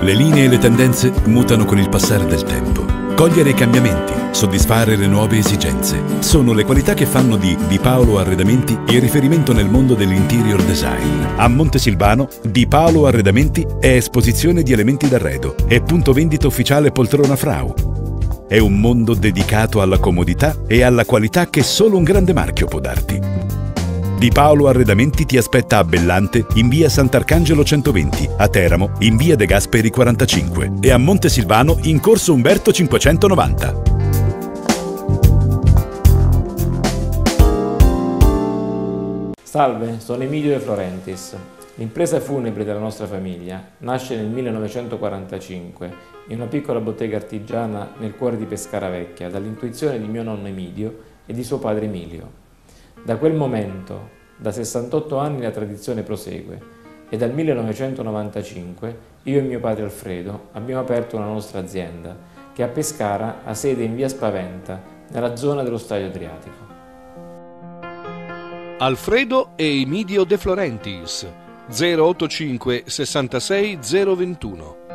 Le linee e le tendenze mutano con il passare del tempo. Cogliere i cambiamenti, soddisfare le nuove esigenze, sono le qualità che fanno di Di Paolo Arredamenti il riferimento nel mondo dell'interior design. A Montesilvano, Di Paolo Arredamenti è esposizione di elementi d'arredo e punto vendita ufficiale Poltrona Frau. È un mondo dedicato alla comodità e alla qualità che solo un grande marchio può darti. Di Paolo Arredamenti ti aspetta a Bellante in via Sant'Arcangelo 120, a Teramo in via De Gasperi 45 e a Montesilvano in corso Umberto 590. Salve, sono Emilio De Florentis. L'impresa funebre della nostra famiglia nasce nel 1945 in una piccola bottega artigiana nel cuore di Pescara Vecchia dall'intuizione di mio nonno Emidio e di suo padre Emilio. Da quel momento, da 68 anni la tradizione prosegue e dal 1995 io e mio padre Alfredo abbiamo aperto una nostra azienda che a Pescara ha sede in via Spaventa, nella zona dello Stadio Adriatico. Alfredo e Emidio De Florentis 085 66 021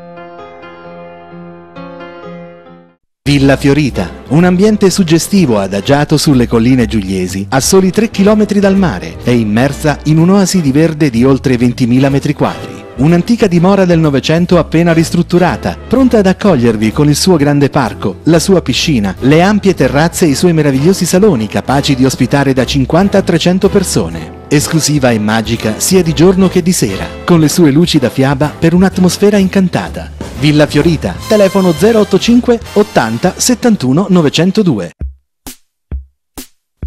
Villa Fiorita, un ambiente suggestivo adagiato sulle colline giugliesi, a soli 3 km dal mare e immersa in un'oasi di verde di oltre 20.000 metri quadri. Un'antica dimora del Novecento appena ristrutturata, pronta ad accogliervi con il suo grande parco, la sua piscina, le ampie terrazze e i suoi meravigliosi saloni capaci di ospitare da 50 a 300 persone. Esclusiva e magica sia di giorno che di sera, con le sue luci da fiaba per un'atmosfera incantata. Villa Fiorita, telefono 085 80 71 902.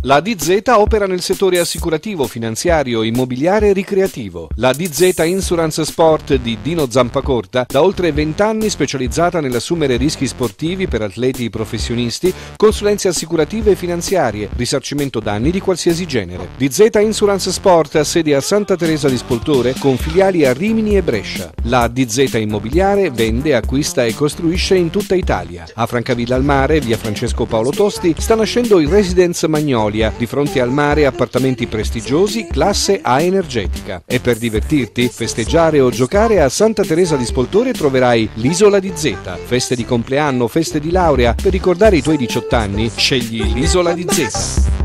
La DZ opera nel settore assicurativo, finanziario, immobiliare e ricreativo. La DZ Insurance Sport di Dino Zampacorta da oltre 20 anni specializzata nell'assumere rischi sportivi per atleti professionisti, consulenze assicurative e finanziarie, risarcimento danni di qualsiasi genere. DZ Insurance Sport ha sede a Santa Teresa di Spoltore con filiali a Rimini e Brescia. La DZ Immobiliare vende, acquista e costruisce in tutta Italia. A Francavilla al Mare, via Francesco Paolo Tosti, sta nascendo il Residence Magnolia, di fronte al mare appartamenti prestigiosi, classe A energetica. E per divertirti, festeggiare o giocare a Santa Teresa di Spoltore troverai l'Isola di Z, feste di compleanno, feste di laurea, per ricordare i tuoi 18 anni, scegli l'Isola di Z.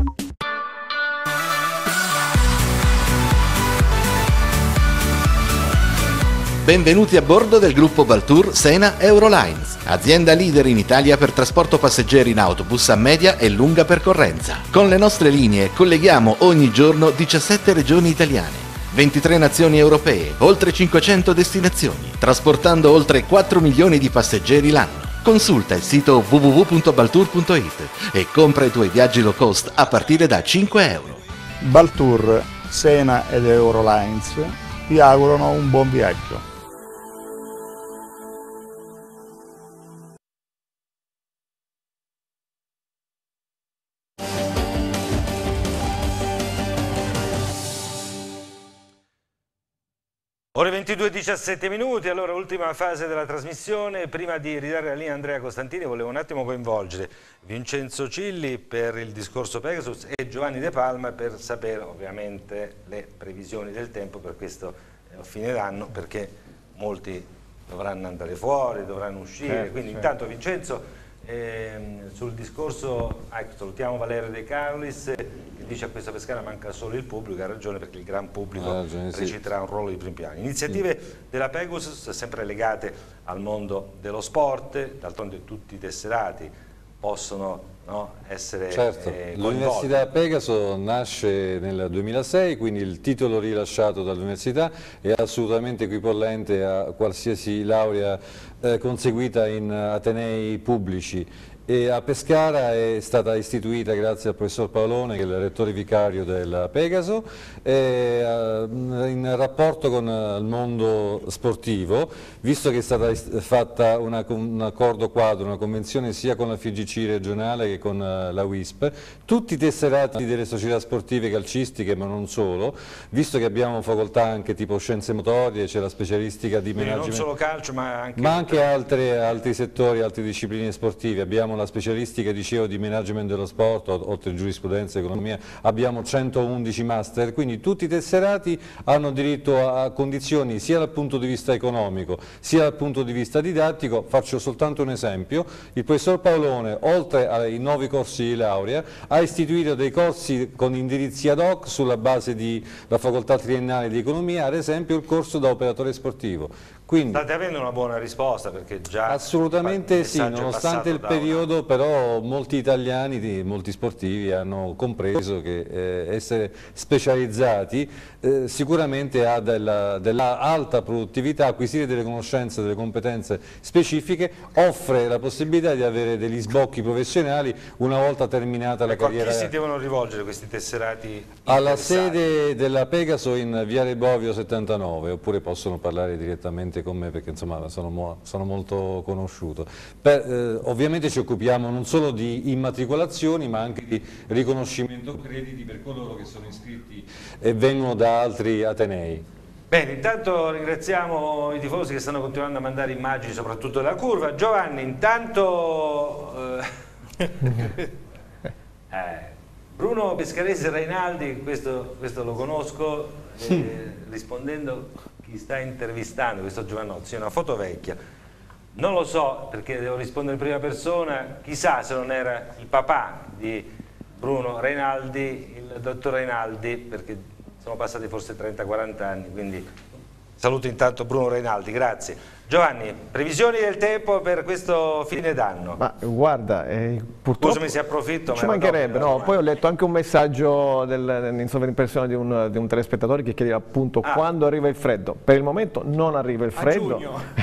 Benvenuti a bordo del gruppo Baltour Sena Eurolines, azienda leader in Italia per trasporto passeggeri in autobus a media e lunga percorrenza. Con le nostre linee colleghiamo ogni giorno 17 regioni italiane. 23 nazioni europee, oltre 500 destinazioni, trasportando oltre 4 milioni di passeggeri l'anno. Consulta il sito www.baltour.it e compra i tuoi viaggi low cost a partire da 5 euro. Baltour, Sena ed Eurolines vi augurano un buon viaggio. Ore 22 17 minuti, allora ultima fase della trasmissione, prima di ridare la linea a Andrea Costantini volevo un attimo coinvolgere Vincenzo Cilli per il discorso Pegasus e Giovanni De Palma per sapere ovviamente le previsioni del tempo per questo eh, fine d'anno perché molti dovranno andare fuori, dovranno uscire, Certo, quindi certo. intanto Vincenzo ehm, sul discorso, ecco, salutiamo Valerio De Carolis che dice a questa pescara manca solo il pubblico, ha ragione perché il gran pubblico ragione, sì. reciterà un ruolo di primo piano. Iniziative della Pegasus sempre legate al mondo dello sport, d'altronde tutti i tesserati possono no, essere Certo, eh, l'Università Pegaso nasce nel 2006, quindi il titolo rilasciato dall'università è assolutamente equipollente a qualsiasi laurea eh, conseguita in atenei pubblici. E a Pescara è stata istituita grazie al professor Paolone che è il rettore vicario del Pegaso e, eh, in rapporto con eh, il mondo sportivo, visto che è stata fatta una un accordo quadro, una convenzione sia con la FIGC regionale che con eh, la WISP, tutti i tesserati delle società sportive calcistiche ma non solo, visto che abbiamo facoltà anche tipo scienze motorie, c'è la specialistica di Quindi non management solo calcio ma anche... ma anche altre- altri settori, altre discipline sportive. Abbiamo la specialistica, dicevo, di management dello sport, oltre giurisprudenza e economia, abbiamo 111 master, quindi tutti i tesserati hanno diritto a condizioni sia dal punto di vista economico sia dal punto di vista didattico. Faccio soltanto un esempio, il professor Paolone, oltre ai nuovi corsi di laurea, ha istituito dei corsi con indirizzi ad hoc sulla base della facoltà triennale di economia, ad esempio il corso da operatore sportivo. Quindi, State avendo una buona risposta perché già... Assolutamente sì, nonostante il da una- periodo però molti italiani, molti sportivi hanno compreso che eh, essere specializzati eh, sicuramente ha della, della alta produttività, acquisire delle conoscenze, delle competenze specifiche, offre la possibilità di avere degli sbocchi professionali una volta terminata la Ecco, a carriera chi si devono rivolgere questi tesserati alla sede della Pegaso in Viale Bovio 79, oppure possono parlare direttamente con me perché insomma sono, mo- sono molto conosciuto. Per- eh, ovviamente ci occupiamo non solo di immatricolazioni ma anche di riconoscimento crediti per coloro che sono iscritti e vengono da altri Atenei. Bene, intanto ringraziamo i tifosi che stanno continuando a mandare immagini soprattutto della curva. Giovanni, intanto... eh, eh, Bruno Pescarese Reinaldi, questo, questo lo conosco, eh, rispondendo chi sta intervistando, questo Giovannozzi, è una foto vecchia. Non lo so perché devo rispondere in prima persona, chissà se non era il papà di Bruno Reinaldi, il dottor Reinaldi, perché sono passati forse 30-40 anni, quindi saluto intanto Bruno Reinaldi, grazie. Giovanni, previsioni del tempo per questo fine d'anno? Ma guarda, eh, purtroppo... Scusami se approfitto. Ci ma mancherebbe, no. Poi ho letto anche un messaggio del, in sovraimpressione di un, di un telespettatore che chiedeva appunto Ah. quando arriva il freddo. Per il momento non arriva il freddo.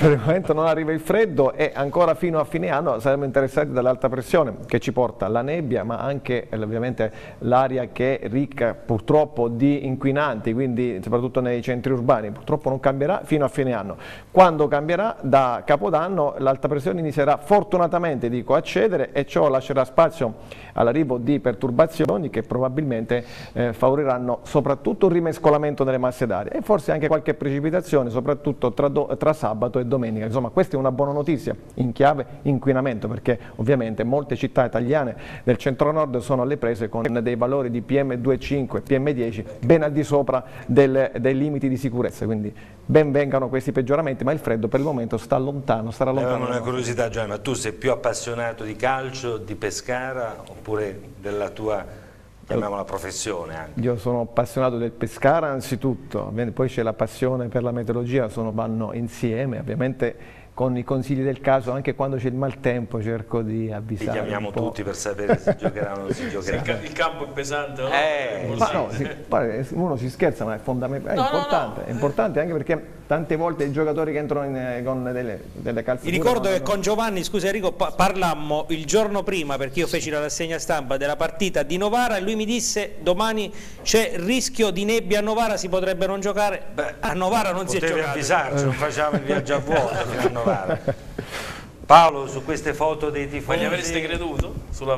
per il momento non arriva il freddo e ancora fino a fine anno saremo interessati dall'alta pressione che ci porta la nebbia ma anche eh, ovviamente l'aria che è ricca purtroppo di inquinanti, quindi soprattutto nei centri urbani, purtroppo non cambierà fino a fine anno. Quando cambierà da Capodanno l'alta pressione inizierà fortunatamente dico, a cedere e ciò lascerà spazio all'arrivo di perturbazioni che probabilmente eh, favoriranno soprattutto un rimescolamento delle masse d'aria e forse anche qualche precipitazione soprattutto tra, do- tra sabato e domenica. Insomma questa è una buona notizia in chiave inquinamento perché ovviamente molte città italiane del centro-nord sono alle prese con dei valori di PM2,5, PM10 ben al di sopra del- dei limiti di sicurezza, quindi ben vengano questi peggioramenti ma il freddo per il momento sta lontano, starà lontano. Avevamo una curiosità Giovanni, ma tu sei più appassionato di calcio, di Pescara oppure della tua, chiamiamola professione anche? Io sono appassionato del Pescara anzitutto, poi c'è la passione per la meteorologia, sono- vanno insieme, ovviamente con i consigli del caso, anche quando c'è il maltempo cerco di Ti avvisare. chiamiamo un po'. tutti per sapere se giocherà o non si Se il, giocherà. ca- il campo è pesante, no? Eh, Ma no, si- uno si scherza, ma è fondamentale, è No, no, importante, no. è importante anche perché tante volte i giocatori che entrano in, eh, con delle, delle Vi calzature... ricordo non che con Giovanni, scusa Enrico, pa- parlammo il giorno prima perché io feci la rassegna stampa della partita di Novara e lui mi disse domani c'è rischio di nebbia a Novara, si potrebbe non giocare. a Novara non si è Potevi giocato. avvisarci, non facciamo il viaggio a vuoto fino a Novara. claro. Paolo, su queste foto dei Ma tifosi... gli avreste creduto? Sulla...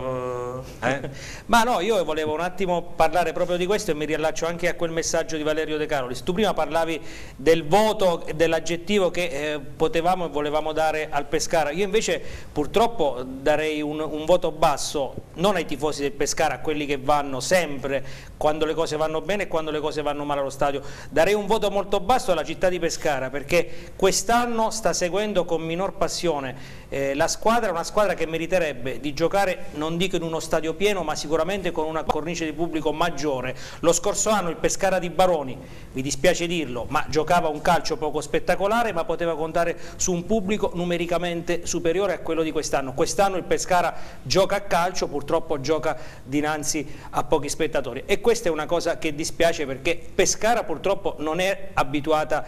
Eh? Ma no, io volevo un attimo parlare proprio di questo e mi riallaccio anche a quel messaggio di Valerio De Carolis. Tu prima parlavi del voto e dell'aggettivo che eh, potevamo e volevamo dare al Pescara. Io invece purtroppo darei un, un voto basso non ai tifosi del Pescara, a quelli che vanno sempre quando le cose vanno bene e quando le cose vanno male allo stadio. Darei un voto molto basso alla città di Pescara perché quest'anno sta seguendo con minor passione eh, la squadra, una squadra che meriterebbe di giocare, non dico in uno stadio pieno, ma sicuramente con una cornice di pubblico maggiore. Lo scorso anno il Pescara di Baroni, mi dispiace dirlo, ma giocava un calcio poco spettacolare, ma poteva contare su un pubblico numericamente superiore a quello di quest'anno. Quest'anno il Pescara gioca a calcio, purtroppo gioca dinanzi a pochi spettatori e questa è una cosa che dispiace perché Pescara purtroppo non è abituata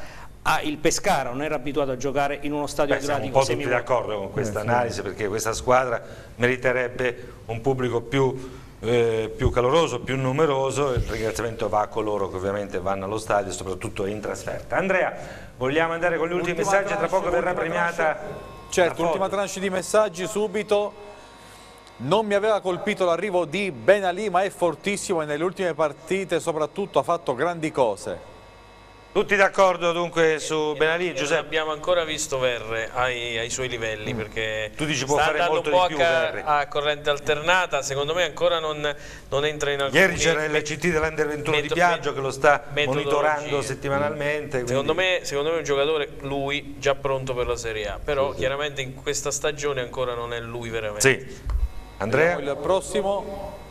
a il Pescara, non era abituato a giocare in uno stadio Beh, siamo un po' tutti d'accordo con questa Eh, analisi perché questa squadra meriterebbe un pubblico più, eh, più caloroso, più numeroso e il ringraziamento va a coloro che ovviamente vanno allo stadio e soprattutto in trasferta. Andrea, vogliamo andare con gli ultimi messaggi, tra poco verrà premiata Certo, ultima tranche di messaggi subito. Non mi aveva colpito l'arrivo di Ben Ali, ma è fortissimo e nelle ultime partite soprattutto ha fatto grandi cose. Tutti d'accordo dunque su Benalì, E non Giuseppe? abbiamo ancora visto Verre ai, ai suoi livelli perché Tu dici può sta fare andando molto un po' di più, a, a corrente alternata, secondo me ancora non, non entra in alcuni Ieri c'era il CT dell'Under 21 di Biagio che lo sta monitorando settimanalmente. quindi- Secondo me, secondo me è un giocatore, lui, già pronto per la Serie A, però chiaramente in questa stagione ancora non è lui veramente. Sì. Andrea? Il prossimo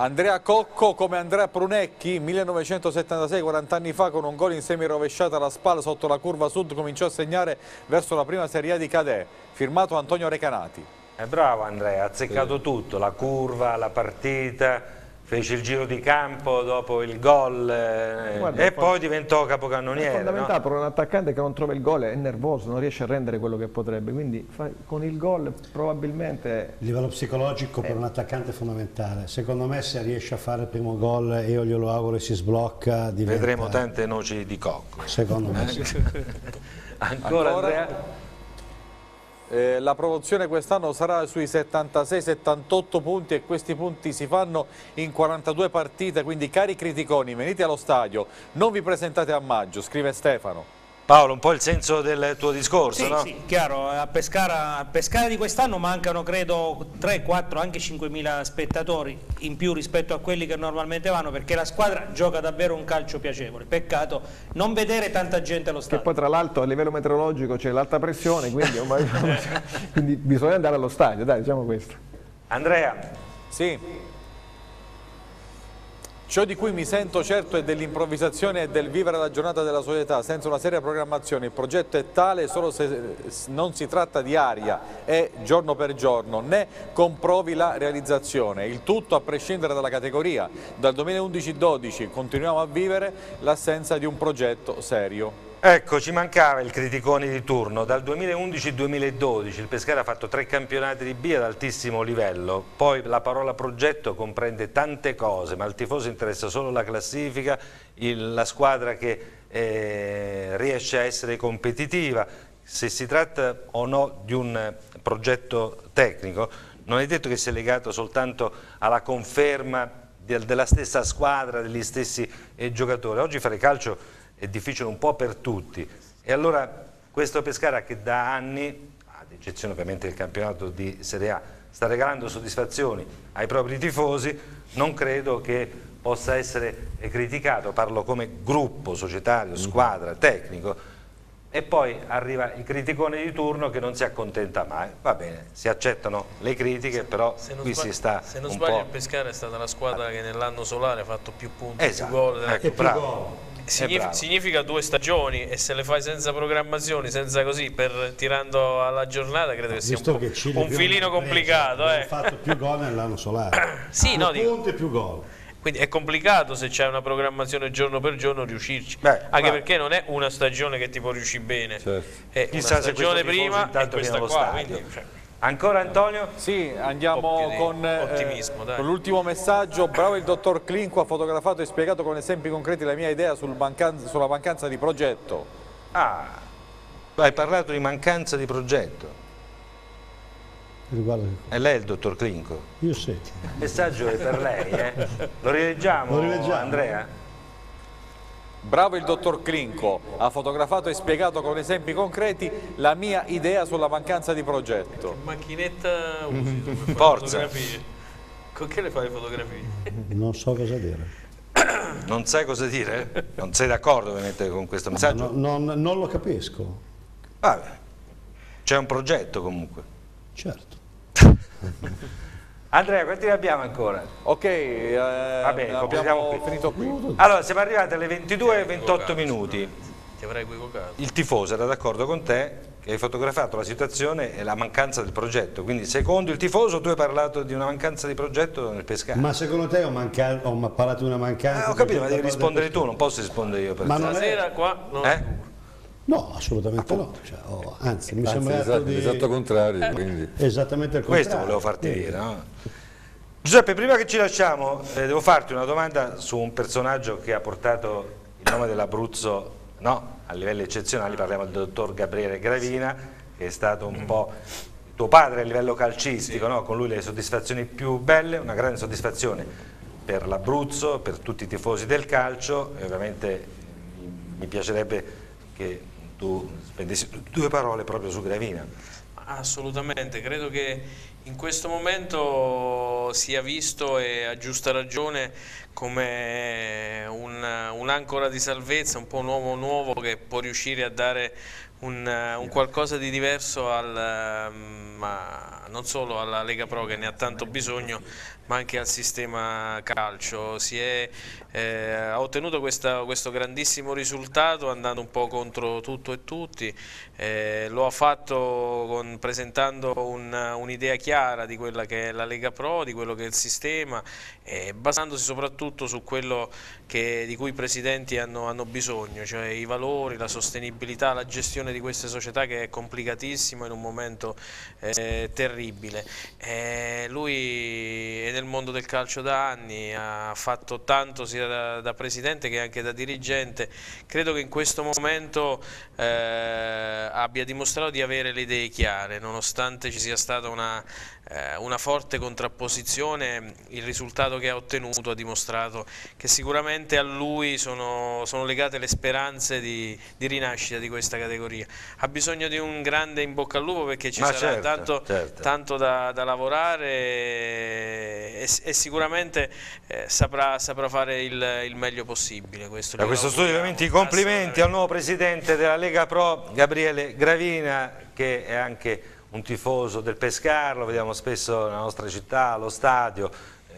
Andrea Cocco come Andrea Prunecchi 1976, 40 anni fa con un gol in semi rovesciata alla spalla sotto la curva sud cominciò a segnare verso la prima Serie A di Cadè, firmato Antonio Recanati. È bravo Andrea, ha azzeccato tutto, la curva, la partita, fece il giro di campo dopo il gol eh, Guarda, e poi diventò È capocannoniere. fondamentale no? per un attaccante che non trova il gol, è nervoso, non riesce a rendere quello che potrebbe, quindi fa- con il gol probabilmente... Il livello psicologico per un attaccante è fondamentale. Secondo me se riesce a fare il primo gol e io glielo auguro e si sblocca, diventa... Vedremo tante noci di cocco. Secondo me sì. Ancora, Andrea? Eh, la promozione quest'anno sarà sui 76-78 punti e questi punti si fanno in 42 partite, quindi cari criticoni venite allo stadio, non vi presentate a maggio, scrive Stefano. Paolo, un po' il senso del tuo discorso, Sì, no? sì, chiaro, a Pescara, a Pescara di quest'anno mancano credo 3, 4, anche 5.000 spettatori in più rispetto a quelli che normalmente vanno perché la squadra gioca davvero un calcio piacevole. Peccato non vedere tanta gente allo Che stadio. poi tra l'altro a livello meteorologico c'è l'alta pressione, quindi, quindi bisogna andare allo stadio, dai, diciamo questo. Andrea? Sì. Ciò di cui mi sento certo è dell'improvvisazione e del vivere la giornata della società senza una seria programmazione. Il progetto è tale solo se non si tratta di aria e giorno per giorno, né comprovi la realizzazione. Il tutto a prescindere dalla categoria. Dal 2011-12 continuiamo a vivere l'assenza di un progetto serio. Ecco, ci mancava il criticone di turno. Dal 2011-2012 il Pescara ha fatto tre campionati di B ad altissimo livello. Poi la parola progetto comprende tante cose, ma al tifoso interessa solo la classifica, il- la squadra che eh, riesce a essere competitiva. Se si tratta o no di un progetto tecnico, non è detto che sia legato soltanto alla conferma del- della stessa squadra, degli stessi eh, giocatori. Oggi fare calcio è difficile un po' per tutti. E allora questo Pescara che da anni, ad eccezione ovviamente del campionato di Serie A, sta regalando soddisfazioni ai propri tifosi, non credo che possa essere criticato, parlo come gruppo societario, squadra, tecnico, e poi arriva il criticone di turno che non si accontenta mai, va bene, si accettano le critiche, però qui sbaglio- si sta se non un sbaglio po'... il Pescara è stata la squadra che nell'anno solare ha fatto più punti, Esatto, più gol. ecco, bravo. È Signif- significa due stagioni e se le fai senza programmazioni, senza così, per, tirando alla giornata, credo che sia un, che un filino complicato. preso, eh. fatto più gol nell'anno solare. Sì, più no, dico- punti e più gol. Quindi è complicato se c'è una programmazione giorno per giorno riuscirci, anche guarda. perché non è una stagione che ti può riuscire bene, è Chissà una stagione prima e questa qua, quindi, cioè, Ancora Antonio? Sì, andiamo con, eh, con l'ultimo messaggio. Bravo il dottor Clinco, ha fotografato e spiegato con esempi concreti la mia idea sul mancanza- sulla mancanza di progetto. Ah, hai parlato di mancanza di progetto. E lei è il dottor Clinco? Io sì. Il messaggio è per lei, eh? Lo rileggiamo, Lo rileggiamo. Andrea? Bravo il dottor Clinco, ha fotografato e spiegato con esempi concreti la mia idea sulla mancanza di progetto. macchinetta usi tu per fare Forza. fotografie? Con che le fai le fotografie? Non so cosa dire. Non sai cosa dire? Non sei d'accordo ovviamente con questo messaggio? No, non, non lo capisco. Vabbè, c'è un progetto comunque. Certo. Andrea, quanti ne abbiamo ancora? Ok, eh, Va bene, completiamo abbiamo qui. finito qui. Allora, siamo arrivati alle 22 e 28 minuti. Ti avrei equivocato. Il tifoso era d'accordo con te che hai fotografato la situazione e la mancanza del progetto. Quindi, secondo il tifoso, tu hai parlato di una mancanza di progetto nel pescato. Ma secondo te ho, manca- ho parlato di una mancanza? Eh, ho capito, ma devi rispondere tu, non posso rispondere io per Ma te. Stasera qua non Eh? No, assolutamente no. Cioè, oh, anzi, mi Anzi, sembra esatto, di... l'esatto contrario, quindi. Esattamente il contrario. Questo volevo farti dire, no? Giuseppe, prima che ci lasciamo, eh, devo farti una domanda su un personaggio che ha portato il nome dell'Abruzzo no, a livelli eccezionali, parliamo del dottor Gabriele Gravina, che è stato un po' tuo padre a livello calcistico, no? con lui le soddisfazioni più belle, una grande soddisfazione per l'Abruzzo, per tutti i tifosi del calcio e ovviamente mi piacerebbe che tu spendessi due parole proprio su Gravina. Assolutamente, credo che in questo momento sia visto e a giusta ragione come un- un'ancora di salvezza, un po' un uomo nuovo che può riuscire a dare un, un qualcosa di diverso al, ma non solo alla Lega Pro che ne ha tanto bisogno, ma anche al sistema calcio. Si è, eh, ha ottenuto questa- questo grandissimo risultato andando un po' contro tutto e tutti, eh, lo ha fatto con- presentando un- un'idea chiara di quella che è la Lega Pro, di quello che è il sistema, e basandosi soprattutto su quello che- di cui i presidenti hanno, hanno bisogno, cioè i valori, la sostenibilità, la gestione di queste società che è complicatissimo in un momento eh, terribile. Eh, lui è nel mondo del calcio da anni, ha fatto tanto sia da, da presidente che anche da dirigente, credo che in questo momento eh, abbia dimostrato di avere le idee chiare, nonostante ci sia stata una, una forte contrapposizione, il risultato che ha ottenuto ha dimostrato che sicuramente a lui sono, sono legate le speranze di, di rinascita di questa categoria. Ha bisogno di un grande in bocca al lupo perché ci Ma sarà certo, tanto, certo. tanto da, da lavorare e, e sicuramente eh, saprà, saprà fare il, il meglio possibile. Questo Da questo studio ovviamente i complimenti al nuovo presidente della Lega Pro, Gabriele Gravina, che è anche un tifoso del Pescara, lo vediamo spesso nella nostra città, allo stadio,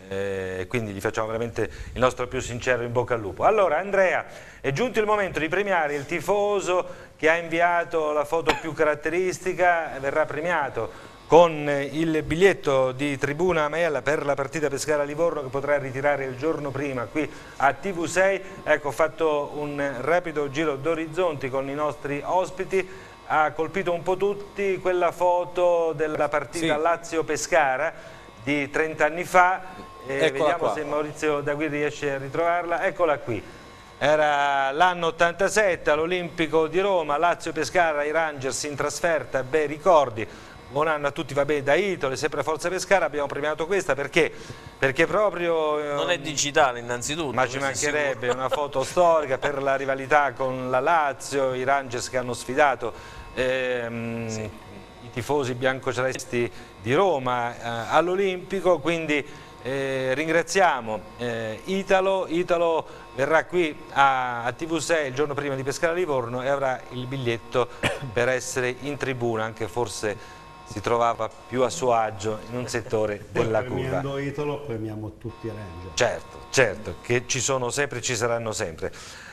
eh, quindi gli facciamo veramente il nostro più sincero in bocca al lupo. Allora Andrea, è giunto il momento di premiare il tifoso che ha inviato la foto più caratteristica, verrà premiato con il biglietto di Tribuna Maiella per la partita Pescara-Livorno che potrà ritirare il giorno prima qui a TV6. Ecco, ho fatto un rapido giro d'orizzonti con i nostri ospiti, ha colpito un po' tutti quella foto della partita Sì. Lazio-Pescara di 30 anni fa. Eh, vediamo qua. se Maurizio Dagui riesce a ritrovarla. Eccola qui. Era l'anno 87 all'Olimpico di Roma, Lazio-Pescara, i Rangers in trasferta, bei ricordi. Buon anno a tutti, vabbè, da Itole, sempre Forza Pescara, abbiamo premiato questa perché? Perché proprio... eh, Non è digitale innanzitutto. ma ci mancherebbe una foto storica per la rivalità con la Lazio, i Rangers che hanno sfidato ehm, i tifosi biancocelesti di Roma eh, all'Olimpico, quindi eh, ringraziamo eh, Italo, Italo verrà qui a, a TV6 il giorno prima di Pescara Livorno e avrà il biglietto per essere in tribuna, anche forse si trovava più a suo agio in un settore della curva. premiando Italo premiamo tutti i Ranger. Certo, certo, che ci sono sempre e ci saranno sempre.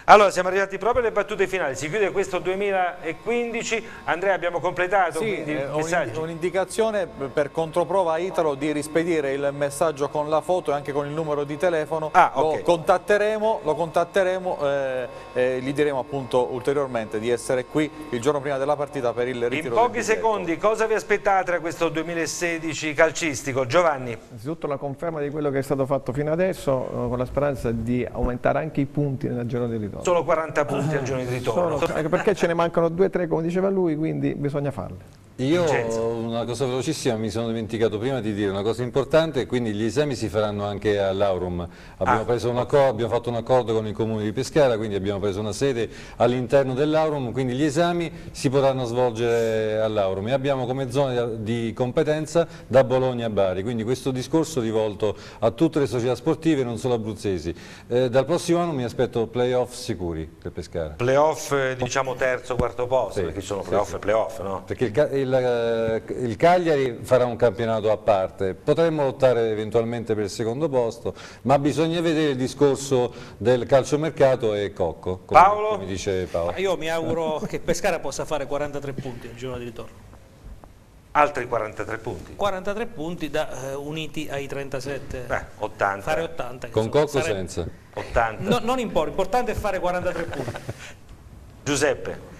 Allora, siamo arrivati proprio alle battute finali, si chiude questo 2015, Andrea abbiamo completato, Sì, quindi eh, un'indicazione per controprova a Italo di rispedire il messaggio con la foto e anche con il numero di telefono. Ah, lo ok. contatteremo, lo contatteremo eh, e gli diremo appunto ulteriormente di essere qui il giorno prima della partita per il In ritiro del pochi secondi, cosa vi aspettate da questo 2016 calcistico? Giovanni? Innanzitutto la conferma di quello che è stato fatto fino adesso, eh, con la speranza di aumentare anche i punti nel giorno di ritorno. Solo 40 punti al giorno di ritorno. Solo- perché ce ne mancano due o tre, come diceva lui, quindi bisogna farle. Io Vincenzo. una cosa velocissima mi sono dimenticato prima di dire una cosa importante, quindi gli esami si faranno anche all'Aurum. Abbiamo, Ah, abbiamo fatto un accordo con il comune di Pescara, quindi abbiamo preso una sede all'interno dell'Aurum, quindi gli esami si potranno svolgere all'Aurum e abbiamo come zona di competenza da Bologna a Bari, quindi questo discorso rivolto a tutte le società sportive, non solo abruzzesi. Eh, dal prossimo anno mi aspetto playoff sicuri per Pescara. Playoff, eh, diciamo terzo, quarto posto, Sì, perché sono sì, playoff sì. e playoff, no? Perché il, il, eh, il Cagliari farà un campionato a parte, potremmo lottare eventualmente per il secondo posto, ma bisogna vedere il discorso del calciomercato e Cocco, come, Paolo? come dice Paolo. Ma Io mi auguro che Pescara possa fare 43 punti il giorno di ritorno. Altri 43 punti. 43 punti da, eh, uniti ai 37. Beh, 80. Fare 80. Con insomma, Cocco sarebbe- senza. 80. No, non importa, l'importante è fare 43 punti. Giuseppe?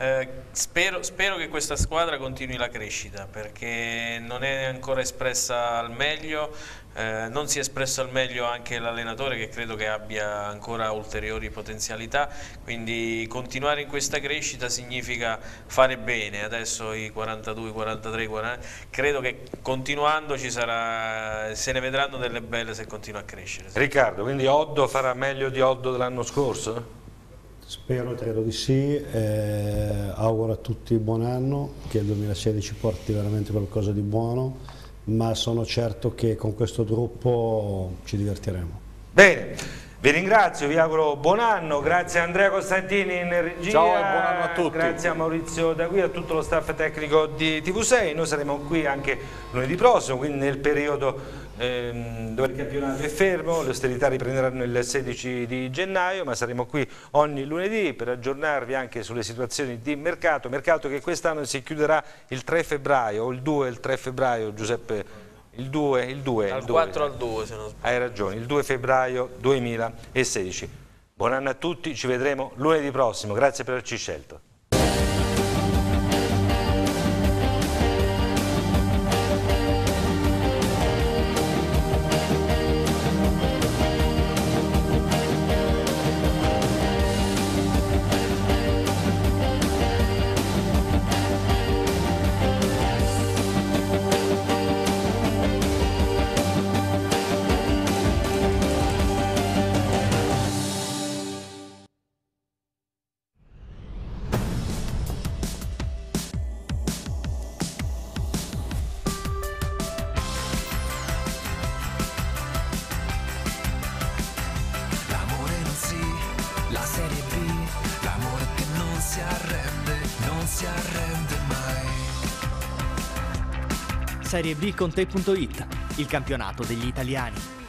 Eh, spero, spero che questa squadra continui la crescita perché non è ancora espressa al meglio, eh, non si è espresso al meglio anche l'allenatore che credo che abbia ancora ulteriori potenzialità, quindi continuare in questa crescita significa fare bene, adesso i 42, 43, 40, credo che continuando ci sarà, se ne vedranno delle belle se continua a crescere. Riccardo, quindi Oddo farà meglio di Oddo dell'anno scorso? Spero e credo di sì, eh, auguro a tutti buon anno, che il 2016 porti veramente qualcosa di buono, ma sono certo che con questo gruppo ci divertiremo. Bene, vi ringrazio, vi auguro buon anno, grazie a Andrea Costantini in regia, Ciao e buon anno a tutti. grazie a Maurizio da qui, a tutto lo staff tecnico di TV6, noi saremo qui anche lunedì prossimo, quindi nel periodo ehm, dove il campionato è fermo, le ostilità riprenderanno il 16 di gennaio, ma saremo qui ogni lunedì per aggiornarvi anche sulle situazioni di mercato, mercato che quest'anno si chiuderà il 3 febbraio, o il 2 e il 3 febbraio, Giuseppe, il 2, il 2, Dal il 2, 4 al 2 se non sbaglio. hai ragione, il 2 febbraio 2016. Buon anno a tutti, ci vedremo lunedì prossimo, grazie per averci scelto. Serie B con te.it, il campionato degli italiani.